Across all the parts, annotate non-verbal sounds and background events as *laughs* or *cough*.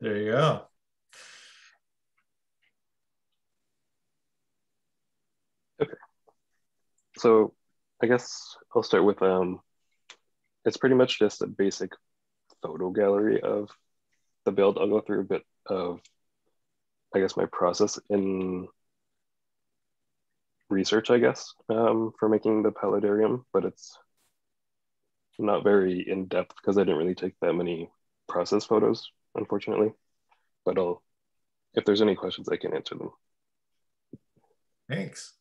There you go. Okay. So I guess I'll start with um it's pretty much just a basic photo gallery of the build. I'll go through a bit of I guess my process in research, I guess, um, for making the paludarium, but it's not very in depth because I didn't really take that many process photos, unfortunately. But I'll, if there's any questions, I can answer them. Thanks.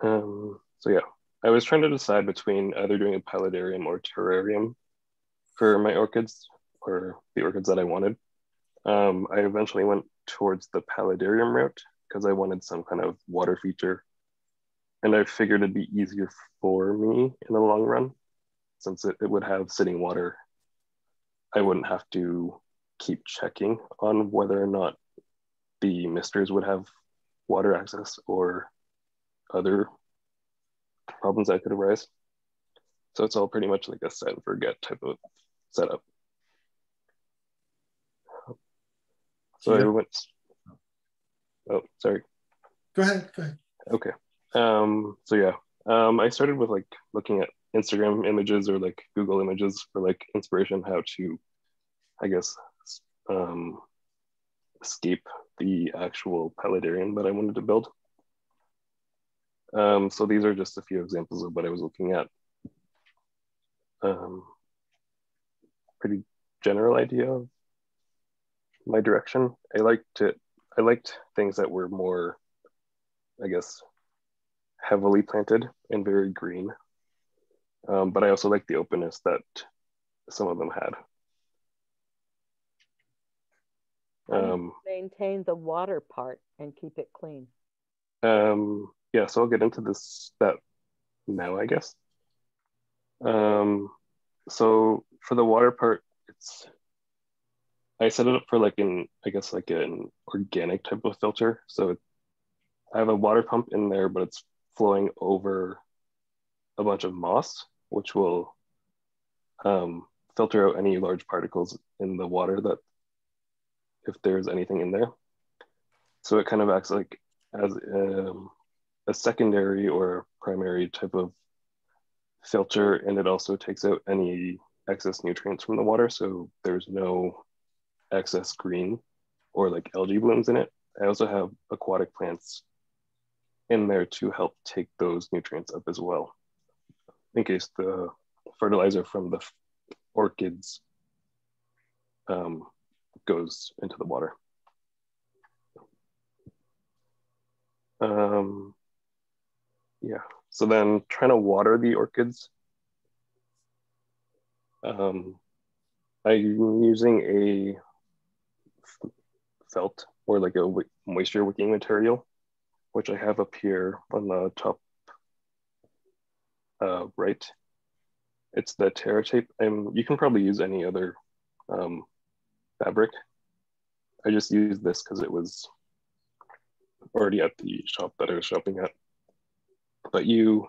Um, so yeah, I was trying to decide between either doing a paludarium or terrarium for my orchids or the orchids that I wanted. Um, I eventually went towards the paludarium route because I wanted some kind of water feature. And I figured it'd be easier for me in the long run since it, it would have sitting water. I wouldn't have to keep checking on whether or not the misters would have water access or other problems that could arise. So it's all pretty much like a set and forget type of setup. So yeah. I went. Oh, sorry. Go ahead. Go ahead. Okay. Um. So yeah. Um. I started with like looking at Instagram images or like Google images for like inspiration how to, I guess, um, escape the actual paludarium that I wanted to build. Um, so these are just a few examples of what I was looking at. Um, pretty general idea of my direction. I liked it. I liked things that were more, I guess, heavily planted and very green. Um, but I also like the openness that some of them had. Um, maintain the water part and keep it clean. Um, yeah, so I'll get into this that now, I guess. Um, so for the water part, it's I set it up for like an I guess like an organic type of filter. So it, I have a water pump in there, but it's flowing over a bunch of moss, which will um, filter out any large particles in the water that if there's anything in there. So it kind of acts like as um, a secondary or primary type of filter, and it also takes out any excess nutrients from the water. So there's no excess green or like algae blooms in it. I also have aquatic plants in there to help take those nutrients up as well in case the fertilizer from the orchids um, goes into the water. Um, yeah, so then trying to water the orchids. Um, I'm using a felt or like a moisture wicking material, which I have up here on the top uh, right. It's the Terra tape. and you can probably use any other um, fabric. I just used this because it was already at the shop that I was shopping at. But you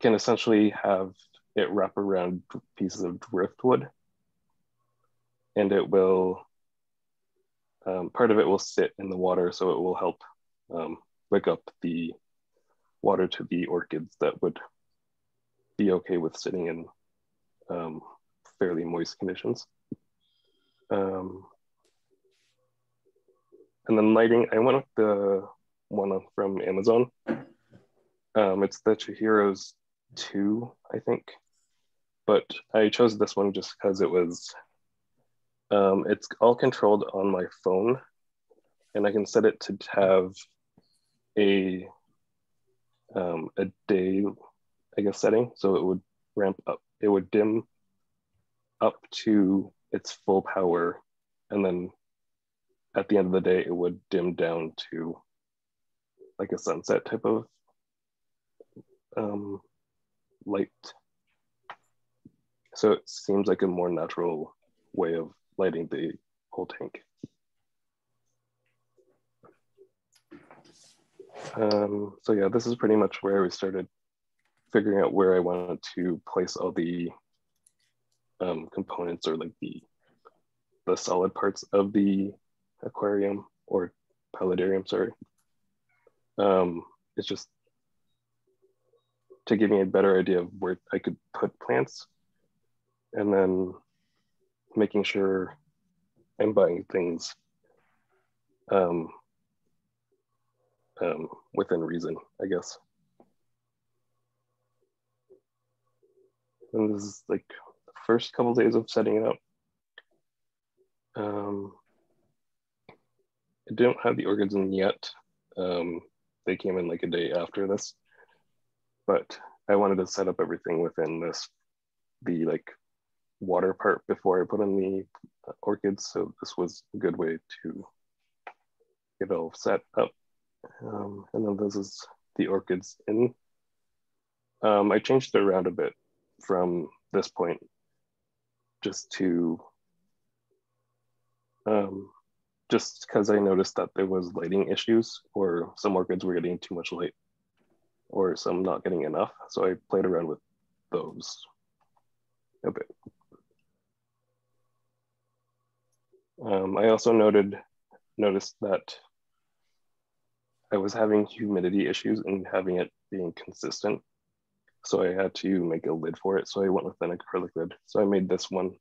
can essentially have it wrap around pieces of driftwood and it will, um, part of it will sit in the water so it will help um, wick up the water to the orchids that would be okay with sitting in um, fairly moist conditions. Um, and then lighting, I went with the one from Amazon. Um, it's the Chihiros 2, I think. But I chose this one just because it was, um, it's all controlled on my phone and I can set it to have a um, a day, I guess, setting. So it would ramp up, it would dim up to its full power. And then at the end of the day, it would dim down to like a sunset type of um, light. So it seems like a more natural way of lighting the whole tank. Um, so yeah, this is pretty much where we started figuring out where I wanted to place all the um, components or like the the solid parts of the aquarium or paludarium, sorry. Um, it's just to give me a better idea of where I could put plants and then making sure I'm buying things um, um, within reason, I guess. And this is like first couple days of setting it up. Um, I didn't have the orchids in yet. Um, they came in like a day after this, but I wanted to set up everything within this, the like water part before I put in the orchids. So this was a good way to get all set up. Um, and then this is the orchids in. Um, I changed it around a bit from this point just to um, just because I noticed that there was lighting issues or some orchids were getting too much light or some not getting enough. So I played around with those a bit. Um, I also noted noticed that I was having humidity issues and having it being consistent. So I had to make a lid for it. So I went with an acrylic lid. So I made this one.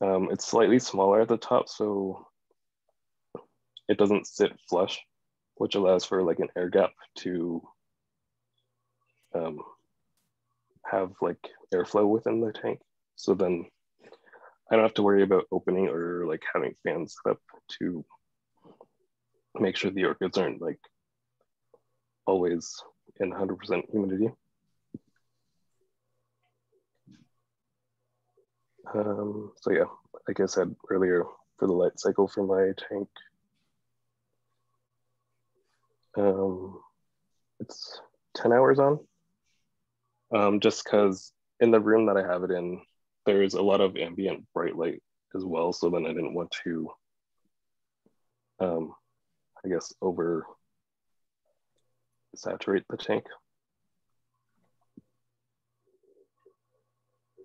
Um, it's slightly smaller at the top, so it doesn't sit flush, which allows for like an air gap to um, have like airflow within the tank. So then I don't have to worry about opening or like having fans set up to make sure the orchids aren't like always in 100% humidity. Um, so yeah, like I said earlier, for the light cycle for my tank, um, it's 10 hours on. Um, just because in the room that I have it in, there's a lot of ambient bright light as well. So then I didn't want to, um, I guess, over saturate the tank.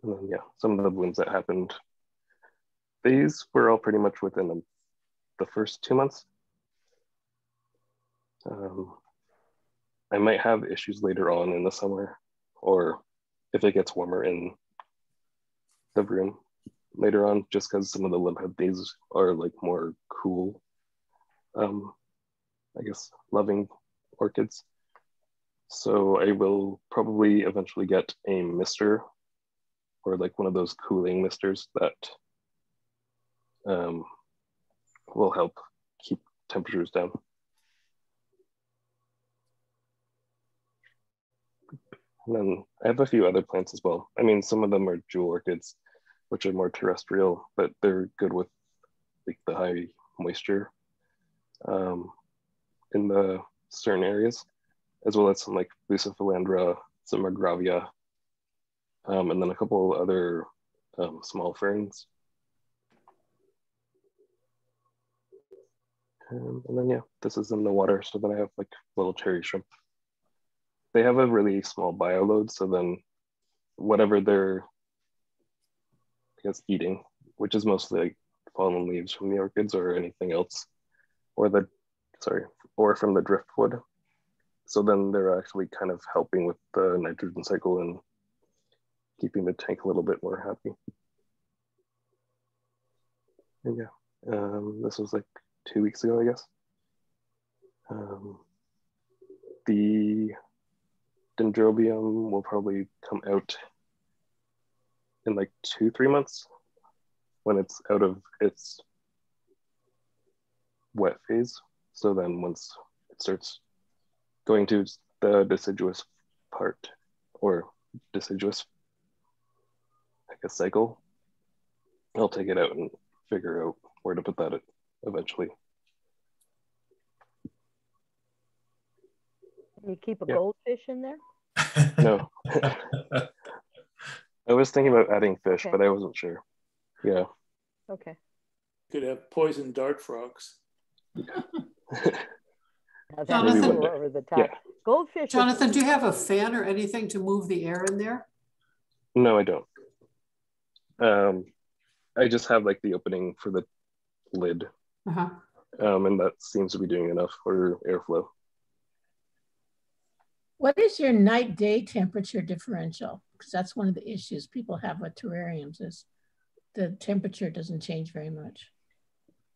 And then, yeah, some of the blooms that happened, these were all pretty much within the, the first two months. Um, I might have issues later on in the summer, or if it gets warmer in the room later on, just because some of the lymph days are like more cool. Um, I guess loving orchids. So I will probably eventually get a mister or like one of those cooling misters that um, will help keep temperatures down. And then I have a few other plants as well. I mean, some of them are jewel orchids, which are more terrestrial, but they're good with like the high moisture um, in the certain areas as well as some like Bucephalandra, some Marcgravia, um, and then a couple other um, small ferns. Um, and then yeah, this is in the water. So then I have like little cherry shrimp. They have a really small bio load. So then whatever they're, I guess, eating, which is mostly like fallen leaves from the orchids or anything else, or the, sorry, or from the driftwood, so then they're actually kind of helping with the nitrogen cycle and keeping the tank a little bit more happy. And yeah, um, this was like two weeks ago, I guess. Um, the dendrobium will probably come out in like two, three months when it's out of its wet phase. So then once it starts going to the deciduous part or deciduous, I guess, cycle, I'll take it out and figure out where to put that eventually. You keep a yeah. goldfish in there? *laughs* *laughs* no. *laughs* I was thinking about adding fish, okay. but I wasn't sure. Yeah. Okay. Could have poison dart frogs. Jonathan, over the top. Yeah. Goldfish. Jonathan, do you have a fan or anything to move the air in there? No, I don't. Um, I just have like the opening for the lid, Uh-huh. um, and that seems to be doing enough for airflow. What is your night day temperature differential? Because that's one of the issues people have with terrariums is the temperature doesn't change very much.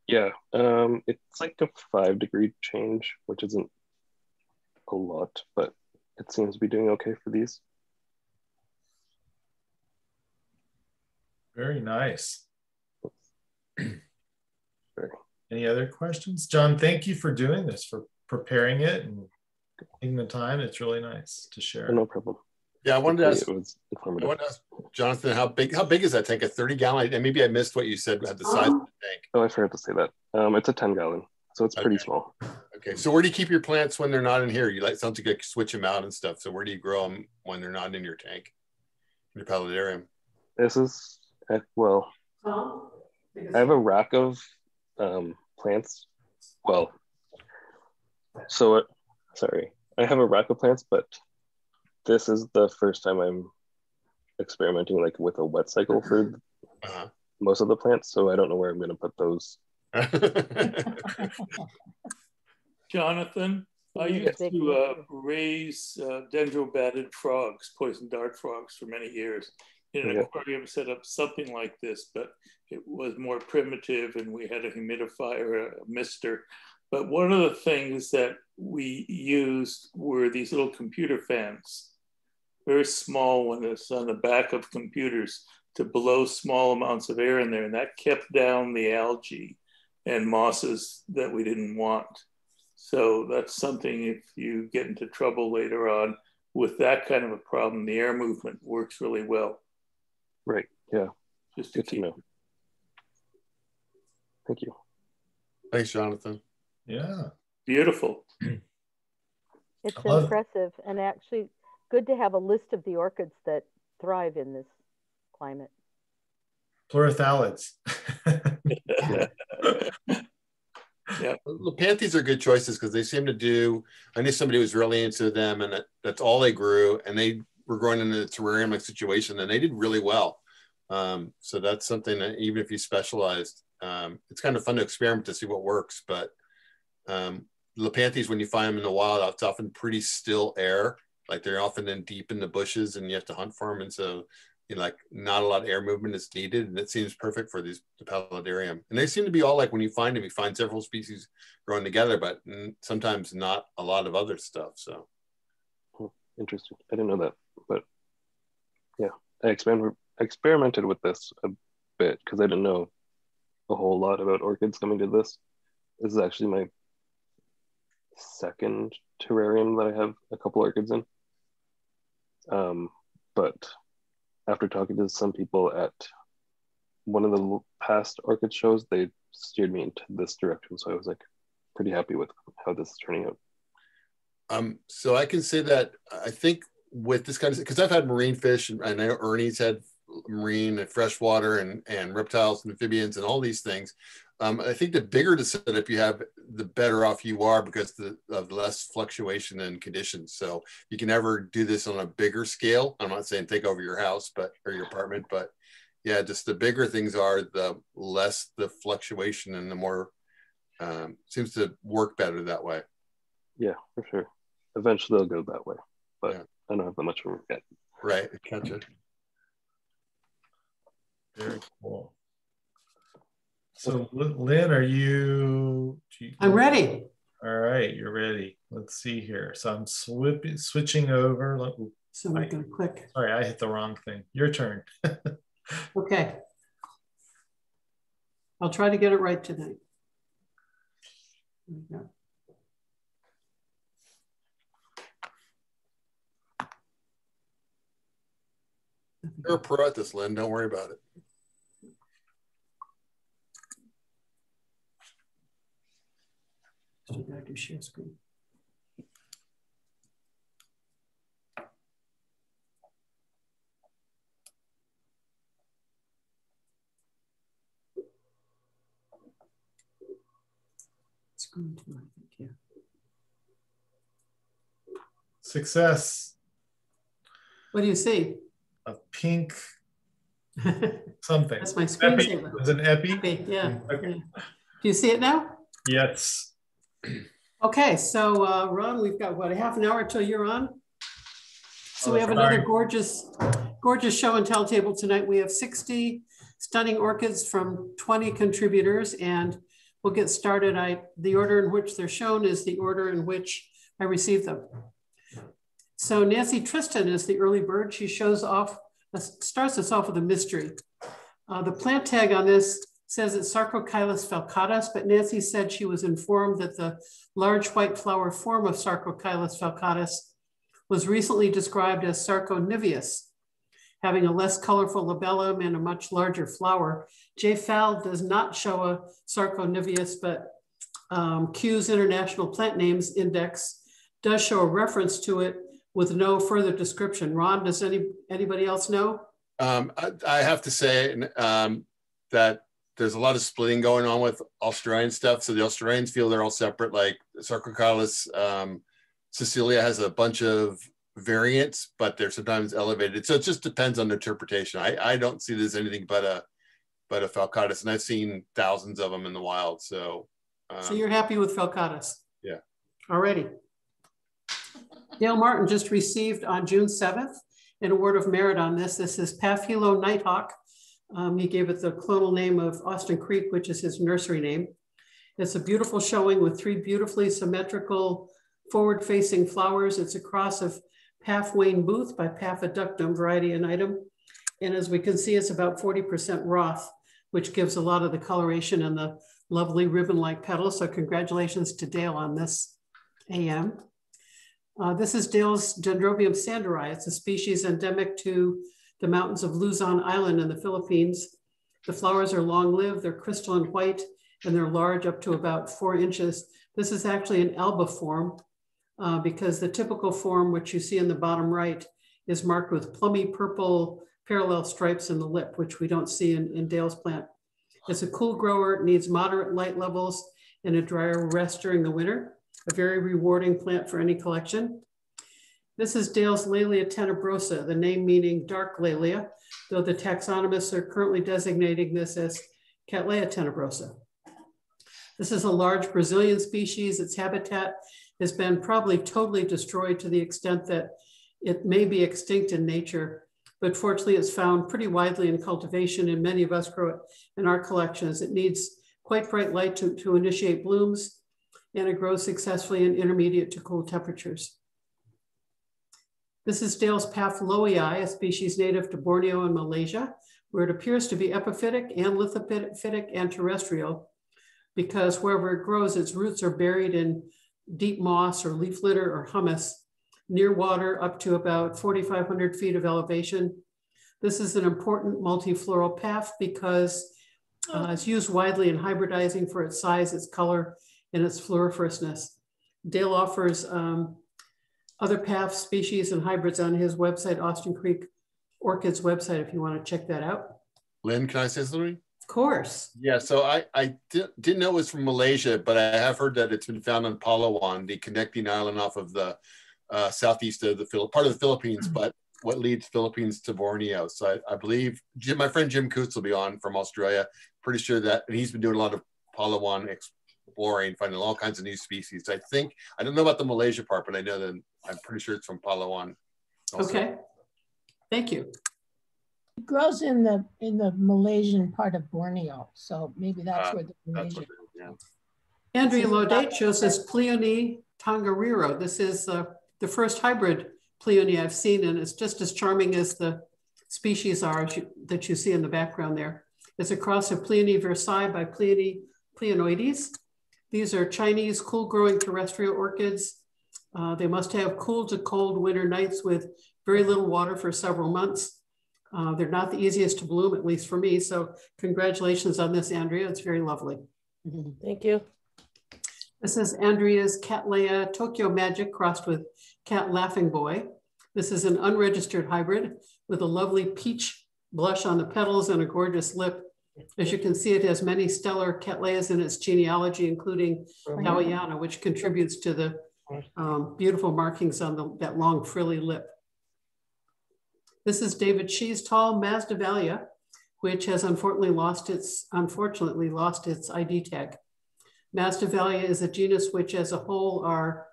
Yeah, um, it's like a five degree change, which isn't a lot, but it seems to be doing okay for these. Very nice. *clears throat* Very. Any other questions? Jon, thank you for doing this, for preparing it and taking the time. It's really nice to share. No problem. Yeah, I wanted to ask, was I wanted to ask Jonathan, how big, how big is that tank? A 30 gallon? And maybe I missed what you said at the size of the tank. Oh, I forgot to say that. Um, it's a 10 gallon, so it's pretty small. Okay, so where do you keep your plants when they're not in here? You like, sounds like you switch them out and stuff. So where do you grow them when they're not in your tank? In your paludarium? This is, uh, well, I have a rack of um, plants. Well, so it, sorry, I have a rack of plants, but this is the first time I'm experimenting like with a wet cycle for Uh-huh. most of the plants. So I don't know where I'm going to put those. *laughs* Jonathan, I used to uh, raise uh, dendrobatid frogs, poison dart frogs, for many years in an Yeah. aquarium set up something like this, but it was more primitive and we had a humidifier, a mister. But one of the things that we used were these little computer fans, very small one that's on the back of computers to blow small amounts of air in there. And that kept down the algae and mosses that we didn't want. So that's something if you get into trouble later on with that kind of a problem, the air movement works really well. Right. Yeah. Just to Good to keep know. Thank you. Thanks, Jonathan. Yeah. beautiful. *clears throat* It's I love- impressive and actually good to have a list of the orchids that thrive in this climate. Pleurothallids. Lepanthes *laughs* are good choices because they seem to do. I knew somebody who was really into them, and that, that's all they grew, and they were growing in a terrarium like situation, and they did really well. Um, so that's something that even if you specialized, um, it's kind of fun to experiment to see what works. But um, Lepanthes, when you find them in the wild, it's often pretty still air. Like they're often in deep in the bushes, and you have to hunt for them, and so you know, like not a lot of air movement is needed, and it seems perfect for these the paludarium. And they seem to be all like when you find them, you find several species growing together, but sometimes not a lot of other stuff. So Interesting. I didn't know that, but yeah, I experimented experimented with this a bit because I didn't know a whole lot about orchids coming to this. This is actually my second terrarium that I have a couple orchids in. Um, but after talking to some people at one of the past orchid shows, they steered me into this direction. So I was like pretty happy with how this is turning out. Um, so I can say that I think with this kind of because I've had marine fish and I know Ernie's had marine and freshwater and and reptiles and amphibians and all these things. Um, I think the bigger the setup you have, the better off you are because the, of less fluctuation in conditions. So you can ever do this on a bigger scale. I'm not saying take over your house, but or your apartment, but yeah, just the bigger things are, the less the fluctuation and the more um, seems to work better that way. Yeah, for sure. Eventually they'll go that way, but Yeah. I don't have that much room yet. Right. Gotcha. Very cool. So, Lynne, Lynne, are you? you- I'm ready. All right, you're ready. Let's see here. So I'm swip- switching over. Ooh, So we're gonna click. Sorry, I hit the wrong thing. Your turn. *laughs* Okay. I'll try to get it right tonight. There we go. You're a pro at this, Lynne. Don't worry about it. Do share screen. Screen two, I think, yeah. Success. What do you see? A pink *laughs* Something. That's my Epi. screensaver. Is an epi? Okay, yeah. Okay. yeah. Do you see it now? Yes. Okay, so uh, Ron, we've got what a half an hour till you're on. So we Oh, have another gorgeous, gorgeous show and tell table tonight. We have 60 stunning orchids from 20 contributors, and we'll get started. I the order in which they're shown is the order in which I received them. So Nancy Tristan is the early bird. She shows off, starts us off with a mystery. Uh, the plant tag on this says it's Sarcochilus falcatus, but Nancy said she was informed that the large white flower form of Sarcochilus falcatus was recently described as Sarconiveus, having a less colorful labellum and a much larger flower. J. Fal does not show a Sarconiveus, but um, Kew's International Plant Names Index does show a reference to it with no further description. Ron, does any anybody else know? Um, I, I have to say um, that there's a lot of splitting going on with Australian stuff. So the Australians feel they're all separate. Like Sarcochilus um, ceciliae has a bunch of variants, but they're sometimes elevated. So it just depends on interpretation. I, I don't see this anything but a but a falcatus, and I've seen thousands of them in the wild. So um, So you're happy with falcatus? Yeah. Already. Dale Martin just received on June 7th an award of merit on this. This is Pafilo Nighthawk. Um, he gave it the clonal name of Austin Creek, which is his nursery name. It's a beautiful showing with three beautifully symmetrical forward-facing flowers. It's a cross of Paph Booth by Paph adductum variety and item. And as we can see, it's about 40% Roth, which gives a lot of the coloration and the lovely ribbon-like petals. So congratulations to Dale on this AM. Uh, this is Dale's Dendrobium sanderi. It's a species endemic to the mountains of Luzon Island in the Philippines. The flowers are long-lived, they're crystalline white, and they're large up to about four inches. This is actually an alba form uh, because the typical form, which you see in the bottom right, is marked with plummy purple parallel stripes in the lip, which we don't see in, in Dale's plant. It's a cool grower, needs moderate light levels and a drier rest during the winter. A very rewarding plant for any collection. This is Dale's Laelia tenebrosa, the name meaning dark Laelia, though the taxonomists are currently designating this as Cattleya tenebrosa. This is a large Brazilian species. Its habitat has been probably totally destroyed to the extent that it may be extinct in nature, but fortunately it's found pretty widely in cultivation and many of us grow it in our collections. It needs quite bright light to, to initiate blooms and it grows successfully in intermediate to cool temperatures. This is Dale's Paph lowii, a species native to Borneo and Malaysia, where it appears to be epiphytic and lithophytic and terrestrial, because wherever it grows, its roots are buried in deep moss or leaf litter or humus near water up to about 4,500 feet of elevation. This is an important multifloral Paph because uh, it's used widely in hybridizing for its size, its color, and its floriferousness. Dale offers um, other Paph species and hybrids on his website, Austin Creek Orchids website, if you want to check that out. Lynne, can I say something? Of course. Yeah, so I, I di- didn't know it was from Malaysia, but I have heard that it's been found on Palawan, the connecting island off of the uh, southeast of the Phil- part of the Philippines, but what leads Philippines to Borneo. So I, I believe Jim, my friend Jim Cootes will be on from Australia. Pretty sure that and he's been doing a lot of Palawan exploring, finding all kinds of new species. I think I don't know about the Malaysia part, but I know that I'm pretty sure it's from Palawan. also. Okay. Thank you. It grows in the in the Malaysian part of Borneo, so maybe that's Ah, where the That's Malaysian. what it is, yeah. Andrea Lodate shows us Pleione tongariro. This is uh, the first hybrid Pleione I've seen, and it's just as charming as the species are as you, that you see in the background there. It's a cross of Pleione versailles by Pleione pleionoides. These are Chinese cool growing terrestrial orchids. Uh, they must have cool to cold winter nights with very little water for several months. Uh, they're not the easiest to bloom, at least for me. So congratulations on this, Andrea. It's very lovely. Thank you. This is Andrea's Cattleya Tokyo Magic crossed with Cat Laughing Boy. This is an unregistered hybrid with a lovely peach blush on the petals and a gorgeous lip. As you can see, it has many stellar Cattleyas in its genealogy, including Hawaiiana, which contributes to the um, beautiful markings on the, that long frilly lip. This is David Shee's tall Masdevallia. which has unfortunately lost its, unfortunately lost its ID tag. Masdevallia is a genus which as a whole are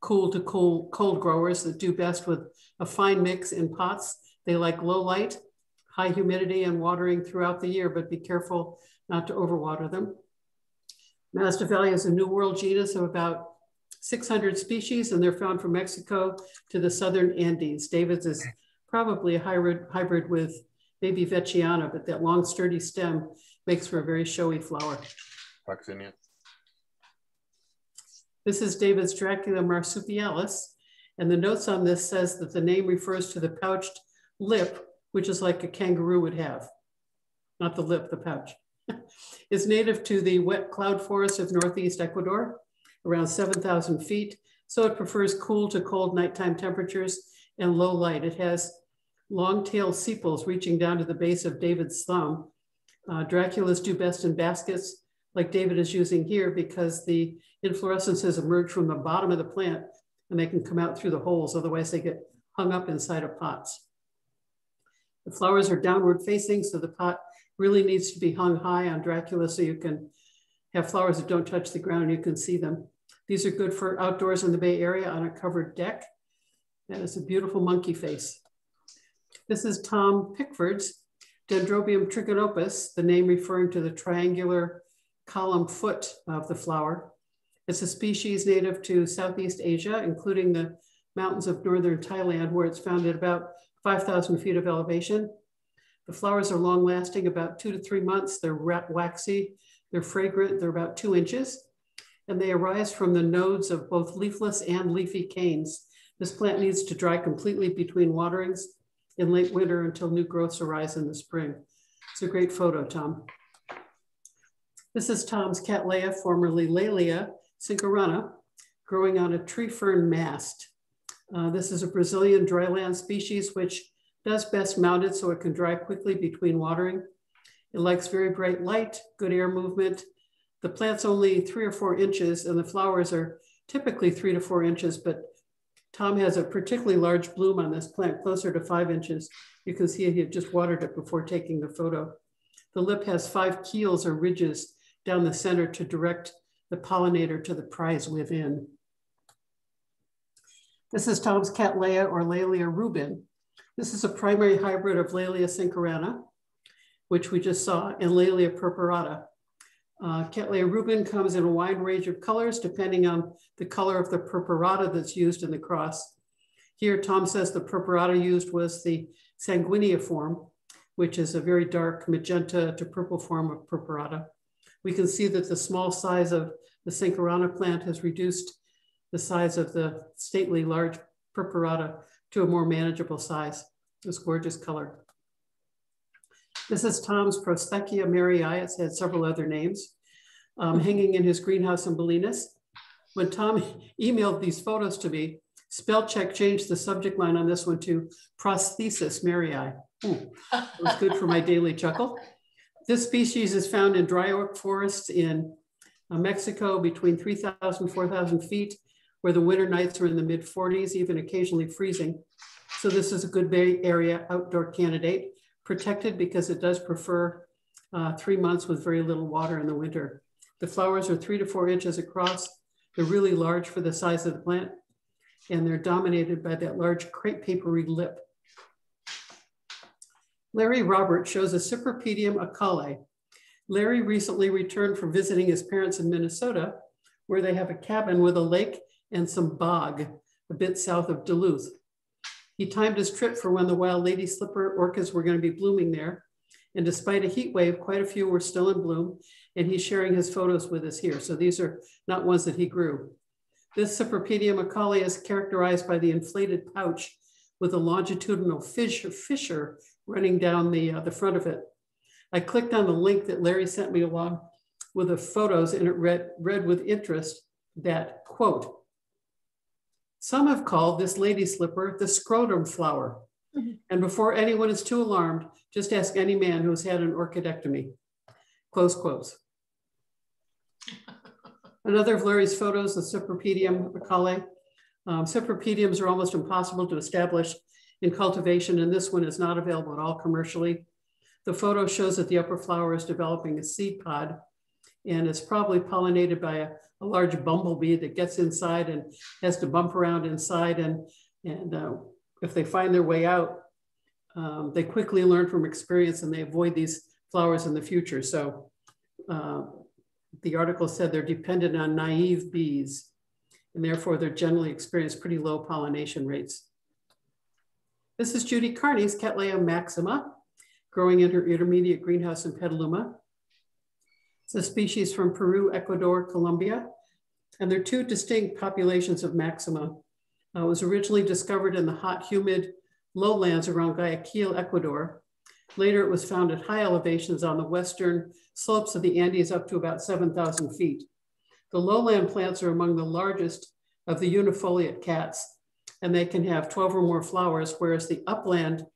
cool to cool, cold growers that do best with a fine mix in pots. They like low light, high humidity and watering throughout the year, but be careful not to overwater them. Masdevallia is a New World genus of about 600 species, and they're found from Mexico to the southern Andes. David's is probably a hybrid, hybrid with maybe Veitchiana, but that long sturdy stem makes for a very showy flower. Vaccinia. This is David's Dracula marsupialis, and the notes on this says that the name refers to the pouched lip, which is like a kangaroo would have. Not the lip, the pouch. *laughs* is native to the wet cloud forest of Northeast Ecuador, around 7,000 feet. So it prefers cool to cold nighttime temperatures and low light. It has long tail sepals reaching down to the base of David's thumb. Uh, Draculas do best in baskets like David is using here because the inflorescences emerge from the bottom of the plant and they can come out through the holes. Otherwise they get hung up inside of pots. The flowers are downward facing, so the pot really needs to be hung high on Dracula so you can have flowers that don't touch the ground you can see them. These are good for outdoors in the Bay Area on a covered deck. That is a beautiful monkey face. This is Tom Pickford's Dendrobium trigonopus, the name referring to the triangular column foot of the flower. It's a species native to Southeast Asia, including the mountains of northern Thailand, where it's found at about 5,000 feet of elevation. The flowers are long lasting, about two to three months. They're waxy, they're fragrant, they're about two inches, and they arise from the nodes of both leafless and leafy canes. This plant needs to dry completely between waterings in late winter until new growths arise in the spring. It's a great photo, Tom. This is Tom's Cattleya, formerly Laelia sincorana, growing on a tree fern mast. Uh, this is a Brazilian dryland species which does best mounted so it can dry quickly between watering. It likes very bright light, good air movement. The plant's only three or four inches and the flowers are typically three to four inches, but Tom has a particularly large bloom on this plant, closer to five inches. You can see he had just watered it before taking the photo. The lip has five keels or ridges down the center to direct the pollinator to the prize within. This is Tom's Cattleya or Laelia rubin. This is a primary hybrid of Laelia sincorana, which we just saw, and Laelia purpurata. Uh, Cattleya rubin comes in a wide range of colors depending on the color of the purpurata that's used in the cross. Here, Tom says the purpurata used was the sanguinea form, which is a very dark magenta to purple form of purpurata. We can see that the small size of the sincorana plant has reduced the size of the stately large purpurata to a more manageable size. This gorgeous color. This is Tom's Prosthechea mariae. It's had several other names, um, hanging in his greenhouse in Bolinas. When Tom *laughs* emailed these photos to me, spell check changed the subject line on this one to prosthesis maryi. Ooh, it was good for my daily chuckle. This species is found in dry oak forests in uh, Mexico between 3,000, 4,000 feet where the winter nights are in the mid 40s, even occasionally freezing. So this is a good Bay Area outdoor candidate, protected because it does prefer uh, three months with very little water in the winter. The flowers are three to four inches across. They're really large for the size of the plant, and they're dominated by that large crepe papery lip. Larry Robert shows a Cypripedium acaule. Larry recently returned from visiting his parents in Minnesota, where they have a cabin with a lake and some bog a bit south of Duluth. He timed his trip for when the wild lady slipper orchids were going to be blooming there. And despite a heat wave, quite a few were still in bloom. And he's sharing his photos with us here. So these are not ones that he grew. This Cypripedium acaule is characterized by the inflated pouch with a longitudinal fissure, fissure running down the, uh, the front of it. I clicked on the link that Larry sent me along with the photos and it read, read with interest that, quote, some have called this lady slipper the scrotum flower. Mm-hmm. And before anyone is too alarmed, just ask any man who has had an orchidectomy. Close quotes. *laughs* Another of Larry's photos, the Cypripedium acaule. Um, Cypripediums are almost impossible to establish in cultivation, and this one is not available at all commercially. The photo shows that the upper flower is developing a seed pod and it's probably pollinated by a, a large bumblebee that gets inside and has to bump around inside. And, and uh, if they find their way out, um, they quickly learn from experience and they avoid these flowers in the future. So uh, the article said they're dependent on naive bees and therefore they're generally experience pretty low pollination rates. This is Judy Carney's Cattleya maxima, growing in her intermediate greenhouse in Petaluma. It's a species from Peru, Ecuador, Colombia, and there are two distinct populations of maxima. Uh, it was originally discovered in the hot, humid lowlands around Guayaquil, Ecuador. Later, it was found at high elevations on the western slopes of the Andes up to about 7,000 feet. The lowland plants are among the largest of the unifoliate cats, and they can have 12 or more flowers, whereas the upland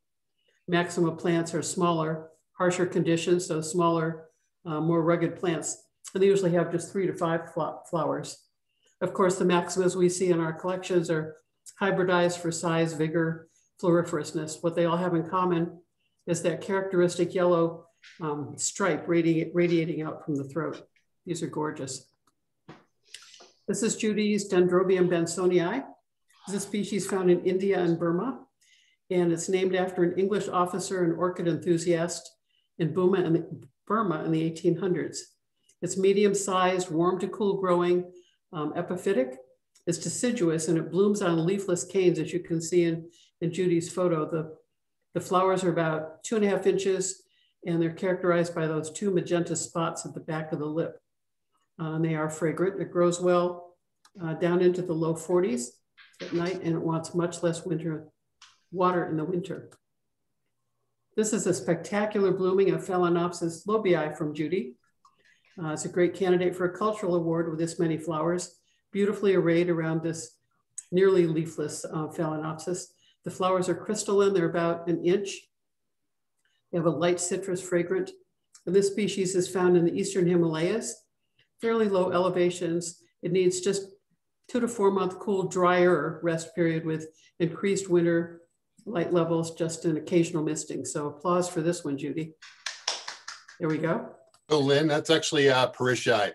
maxima plants are smaller, harsher conditions, so smaller, uh, more rugged plants. And they usually have just three to five flowers. Of course, the maximas we see in our collections are hybridized for size, vigor, floriferousness. What they all have in common is that characteristic yellow um, stripe radi radiating out from the throat. These are gorgeous. This is Judy's Dendrobium bensonii. It's a species found in India and Burma, and it's named after an English officer and orchid enthusiast in Burma in Burma in the 1800s. It's medium-sized, warm to cool growing, um, epiphytic. It's deciduous and it blooms on leafless canes, as you can see in, in Judy's photo. The, the flowers are about two and a half inches and they're characterized by those two magenta spots at the back of the lip. Uh, they are fragrant. It grows well uh, down into the low 40s at night and it wants much less winter water in the winter. This is a spectacular blooming of Phalaenopsis lobii from Judy. Uh, it's a great candidate for a cultural award with this many flowers, beautifully arrayed around this nearly leafless uh, Phalaenopsis. The flowers are crystalline, they're about an inch. They have a light citrus fragrant. And this species is found in the Eastern Himalayas, fairly low elevations. It needs just two to four month cool, drier rest period with increased winter light levels, just an occasional misting. So applause for this one, Judy. There we go. Oh, Lynne, that's actually uh, Parishii.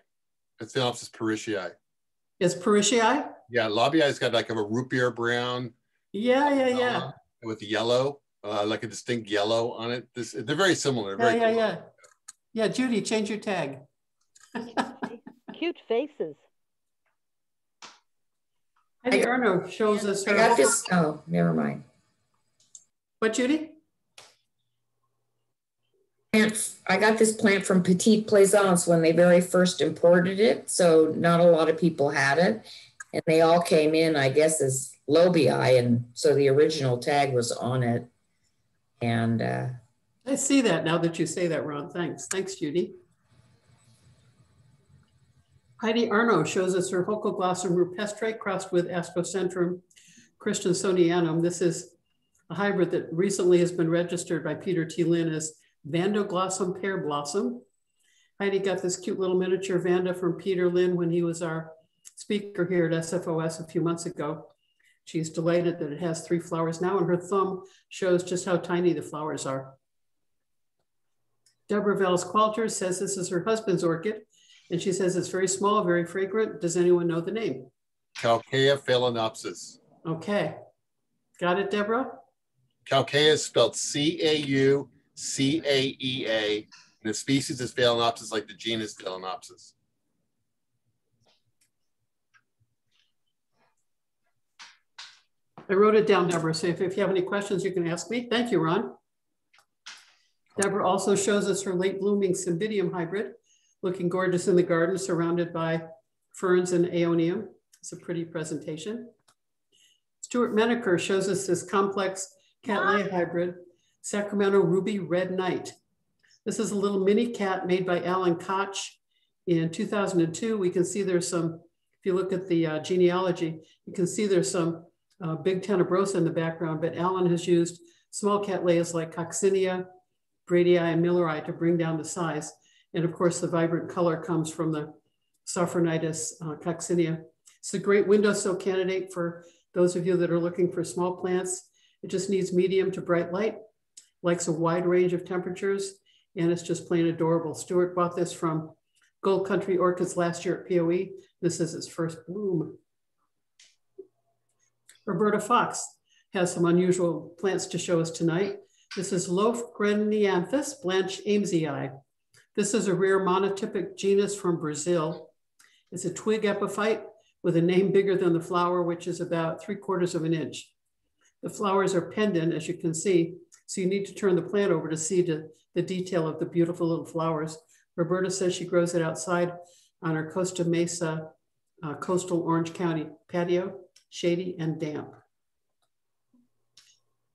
It's Phalaenopsis parishii. Is parishii? Yeah, lobii's got like a root beer brown. Yeah, yeah, yeah. Uh, with yellow, uh, like a distinct yellow on it. This, they're very similar. They're yeah, very yeah, cool. yeah. Yeah, Judy, change your tag. *laughs* Cute faces. Heidi Arno shows us her. I got this. Oh, never mind. What, Judy? Plant, I got this plant from Petite Plaisance when they very first imported it. So not a lot of people had it. And they all came in, I guess, as lobii. And so the original tag was on it. And uh, I see that now that you say that, Ron. Thanks. Thanks, Judy. Heidi Arno shows us her Holcoglossum rupestre crossed with Ascocentrum christensonianum. This is a hybrid that recently has been registered by Peter T. Lin as Vandoglossum pear blossom. Heidi got this cute little miniature Vanda from Peter Lin when he was our speaker here at SFOS a few months ago. She's delighted that it has three flowers now and her thumb shows just how tiny the flowers are. Deborah Vels Qualter says this is her husband's orchid and she says it's very small, very fragrant. Does anyone know the name? Caucaea phalaenopsis. Okay. Got it, Deborah? Caucaea is spelled C-A-U-C-A-E-A. And the species is Phalaenopsis like the genus Phalaenopsis. I wrote it down, Deborah. So if, if you have any questions, you can ask me. Thank you, Ron. Deborah also shows us her late blooming Cymbidium hybrid, looking gorgeous in the garden, surrounded by ferns and aeonium. It's a pretty presentation. Stuart Menaker shows us this complex Cattleya hybrid, Sacramento Ruby Red Knight. This is a little mini cat made by Alan Koch in 2002. We can see there's some, if you look at the uh, genealogy, you can see there's some uh, big tenebrosa in the background, but Alan has used small cattleyas like Coccinea, Bradii, and Milleri to bring down the size. And of course, the vibrant color comes from the Sophronitis uh, coccinea. It's a great windowsill candidate for those of you that are looking for small plants. It just needs medium to bright light, likes a wide range of temperatures, and it's just plain adorable. Stuart bought this from Gold Country Orchids last year at POE. This is its first bloom. Roberta Fox has some unusual plants to show us tonight. This is Loefgrenianthus Blanche Amesii. This is a rare monotypic genus from Brazil. It's a twig epiphyte with a name bigger than the flower, which is about three quarters of an inch. The flowers are pendant, as you can see, so you need to turn the plant over to see the, the detail of the beautiful little flowers. Roberta says she grows it outside on her Costa Mesa uh, coastal Orange County patio, shady and damp.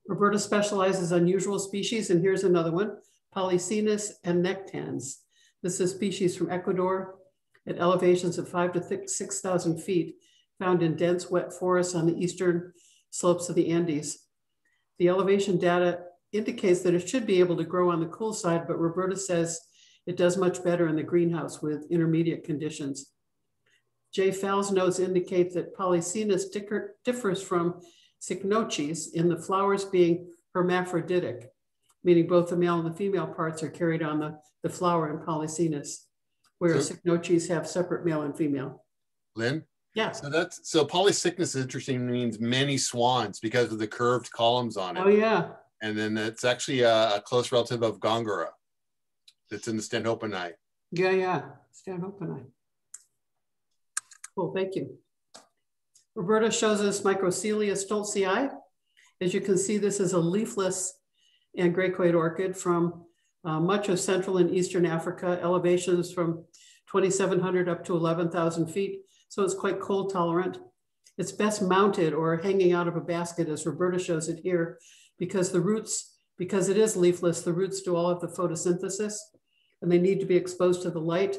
Roberta specializes unusual species, and here's another one, Polycycnis annectens. This is a species from Ecuador at elevations of five to 6,000 feet, found in dense wet forests on the eastern slopes of the Andes. The elevation data indicates that it should be able to grow on the cool side, but Roberta says it does much better in the greenhouse with intermediate conditions. Jay Pfahl's notes indicate that Polycycnis differs from Cycnoches in the flowers being hermaphroditic, meaning both the male and the female parts are carried on the, the flower in Polycycnis, whereas so, Cycnoches have separate male and female. Lynn? Yeah. So that's so polycycnis is interesting means many swans because of the curved columns on it. Oh yeah. And then it's actually a, a close relative of Gongora that's in the Stanhopeinae. Yeah, yeah. Stanhopeinae. Cool, thank you. Roberta shows us Microcoelia stolzii. As you can see, this is a leafless angraecoid orchid from uh, much of Central and Eastern Africa, elevations from 2,700 up to 11,000 feet. So it's quite cold tolerant. It's best mounted or hanging out of a basket as Roberta shows it here, because the roots, because it is leafless, the roots do all of the photosynthesis and they need to be exposed to the light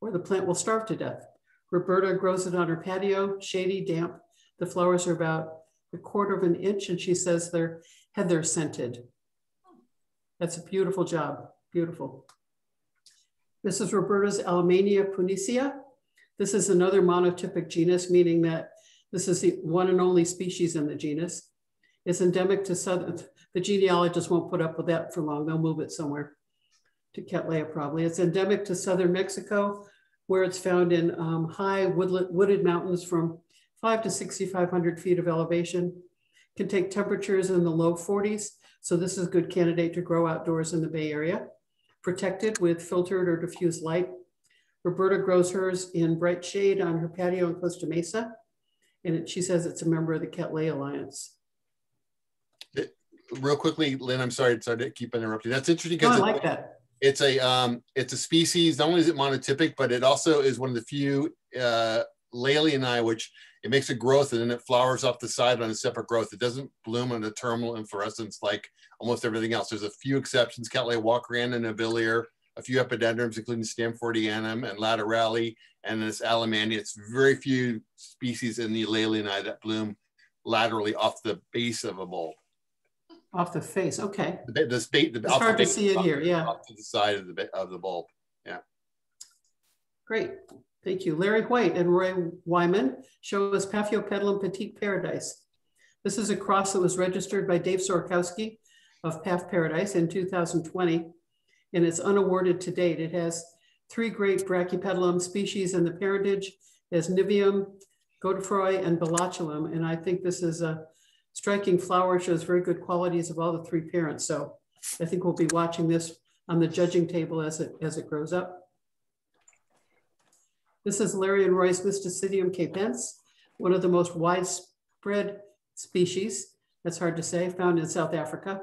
or the plant will starve to death. Roberta grows it on her patio, shady, damp. The flowers are about a quarter of an inch, and she says they're heather scented. That's a beautiful job, beautiful. This is Roberta's Alamania punicea. This is another monotypic genus, meaning that this is the one and only species in the genus. It's endemic to southern, the genealogists won't put up with that for long. They'll move it somewhere to Cattleya probably. It's endemic to southern Mexico, where it's found in um, high woodland, wooded mountains from five to 6,500 feet of elevation, can take temperatures in the low 40s. So this is a good candidate to grow outdoors in the Bay Area. Protected with filtered or diffused light. Roberta grows hers in bright shade on her patio in Costa Mesa. And it, she says it's a member of the Cattleya Alliance. Real quickly, Lynn, I'm sorry, sorry to keep interrupting. That's interesting because oh, I like that it's a um, it's a species. Not only is it monotypic, but it also is one of the few uh, Laeliinae, which it makes a growth and then it flowers off the side on a separate growth. It doesn't bloom on a terminal inflorescence like almost everything else. There's a few exceptions, Cattleya walkeriana and nobilior, a few epidendrums, including Stamfordianum and Laterale, and this Alamania. It's very few species in the Laeliinae that bloom laterally off the base of a bulb. Off the face, okay. The, the, the, the, it's hard to see it here, yeah. Off to the side of the, of the bulb, yeah. Great, thank you. Larry White and Roy Wyman show us Paphiopedilum Petite Paradise. This is a cross that was registered by Dave Sorokowski of Paph Paradise in 2020, and it's unawarded to date. It has three great Brachypetalum species in the parentage. as Niveum, Godefroy, and Bellatulum, and I think this is a striking flower shows very good qualities of all the three parents. So I think we'll be watching this on the judging table as it, as it grows up. This is Larry and Roy's Mystacidium capense, one of the most widespread species, that's hard to say, found in South Africa.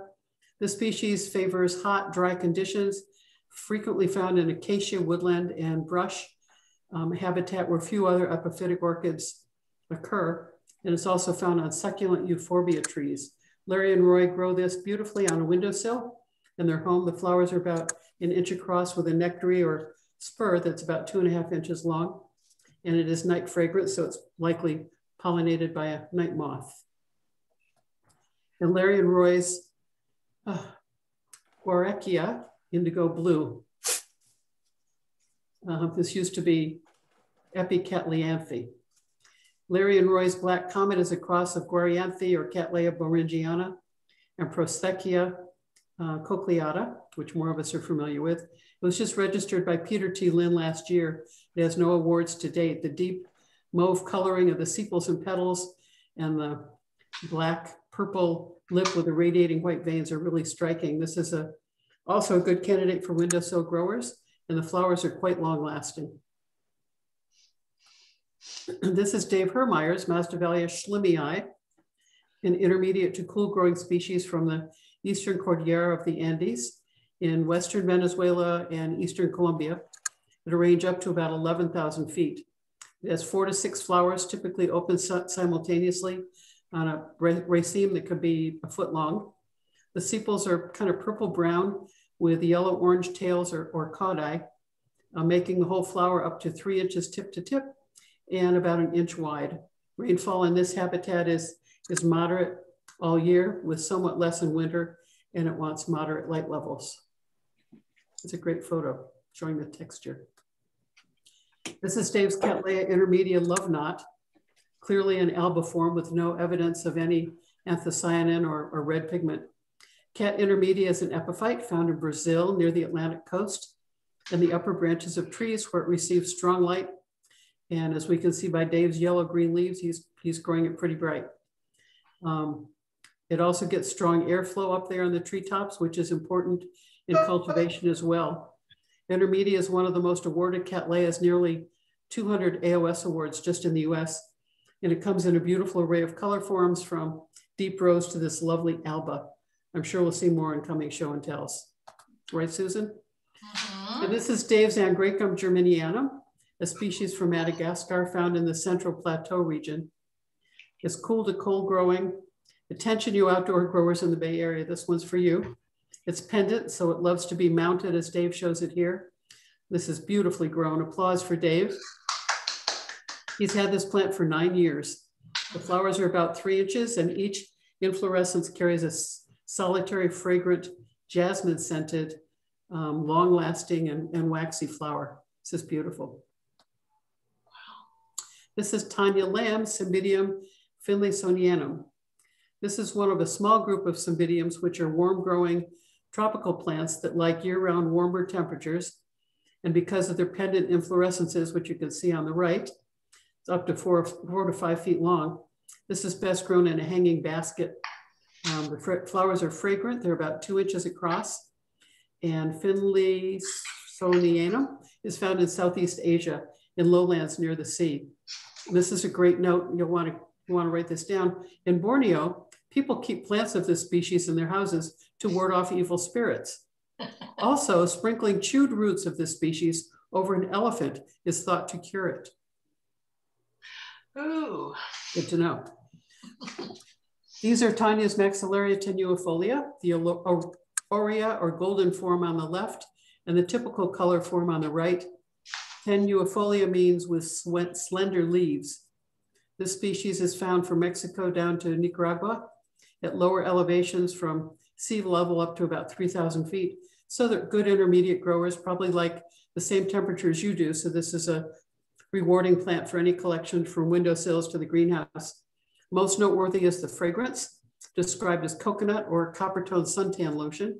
This species favors hot, dry conditions, frequently found in acacia woodland and brush um, habitat where few other epiphytic orchids occur and it's also found on succulent euphorbia trees. Larry and Roy grow this beautifully on a windowsill in their home. The flowers are about an inch across with a nectary or spur that's about two and a half inches long. And it is night fragrant, so it's likely pollinated by a night moth. And Larry and Roy's uh, indigo blue. Uh, this used to be Epicatleanthe. Larry and Roy's Black Comet is a cross of Guarianthe or Cattleya bowringiana and Prosthechea uh, cochleata, which more of us are familiar with. It was just registered by Peter T. Lin last year. It has no awards to date. The deep mauve coloring of the sepals and petals and the black purple lip with the radiating white veins are really striking. This is a also a good candidate for windowsill growers and the flowers are quite long lasting. *clears throat* this is Dave Hermeyer's Masdevallia schlimii, an intermediate to cool growing species from the eastern Cordillera of the Andes in western Venezuela and eastern Colombia that range up to about 11,000 feet. It has four to six flowers, typically open simultaneously on a raceme that could be a foot long. The sepals are kind of purple brown with yellow orange tails or, or caudae, uh, making the whole flower up to three inches tip to tip and about an inch wide. Rainfall in this habitat is, is moderate all year with somewhat less in winter and it wants moderate light levels. It's a great photo showing the texture. This is Dave's Cattleya intermedia love knot, clearly an albiform with no evidence of any anthocyanin or, or red pigment. Cat intermedia is an epiphyte found in Brazil near the Atlantic coast and the upper branches of trees where it receives strong light. And as we can see by Dave's yellow-green leaves, he's, he's growing it pretty bright. Um, it also gets strong airflow up there in the treetops, which is important in cultivation as well. Intermedia is one of the most awarded Cattleyas, nearly 200 AOS awards just in the US. And it comes in a beautiful array of color forms from deep rose to this lovely alba. I'm sure we'll see more in coming show and tells. Right, Susan? Uh -huh. And this is Dave's Angraecum germinyanum, a species from Madagascar found in the central plateau region. It's cool to cold growing. Attention, you outdoor growers in the Bay Area, this one's for you. It's pendant, so it loves to be mounted as Dave shows it here. This is beautifully grown. Applause for Dave. He's had this plant for nine years. The flowers are about three inches and each inflorescence carries a solitary, fragrant, jasmine scented, um, long lasting and, and waxy flower. This is beautiful. This is Tanya Lamb, Cymbidium finlaysonianum. This is one of a small group of cymbidiums, which are warm growing tropical plants that like year-round warmer temperatures. And because of their pendant inflorescences, which you can see on the right, up to four, four to five feet long. This is best grown in a hanging basket. Um, the flowers are fragrant. They're about two inches across. And Finley Finlaysonianum is found in Southeast Asia in lowlands near the sea. this is a great note. You'll want to you want to write this down. In Borneo, people keep plants of this species in their houses to ward off evil spirits. *laughs* Also, sprinkling chewed roots of this species over an elephant is thought to cure it. Ooh. Good to know. These are Tanya's Maxillaria tenuifolia, the aurea or golden form on the left, and the typical color form on the right. Tenuifolia means with slender leaves. This species is found from Mexico down to Nicaragua at lower elevations from sea level up to about 3,000 feet. So that good intermediate growers probably like the same temperatures you do. So this is a rewarding plant for any collection from windowsills to the greenhouse. Most noteworthy is the fragrance, described as coconut or Coppertone suntan lotion,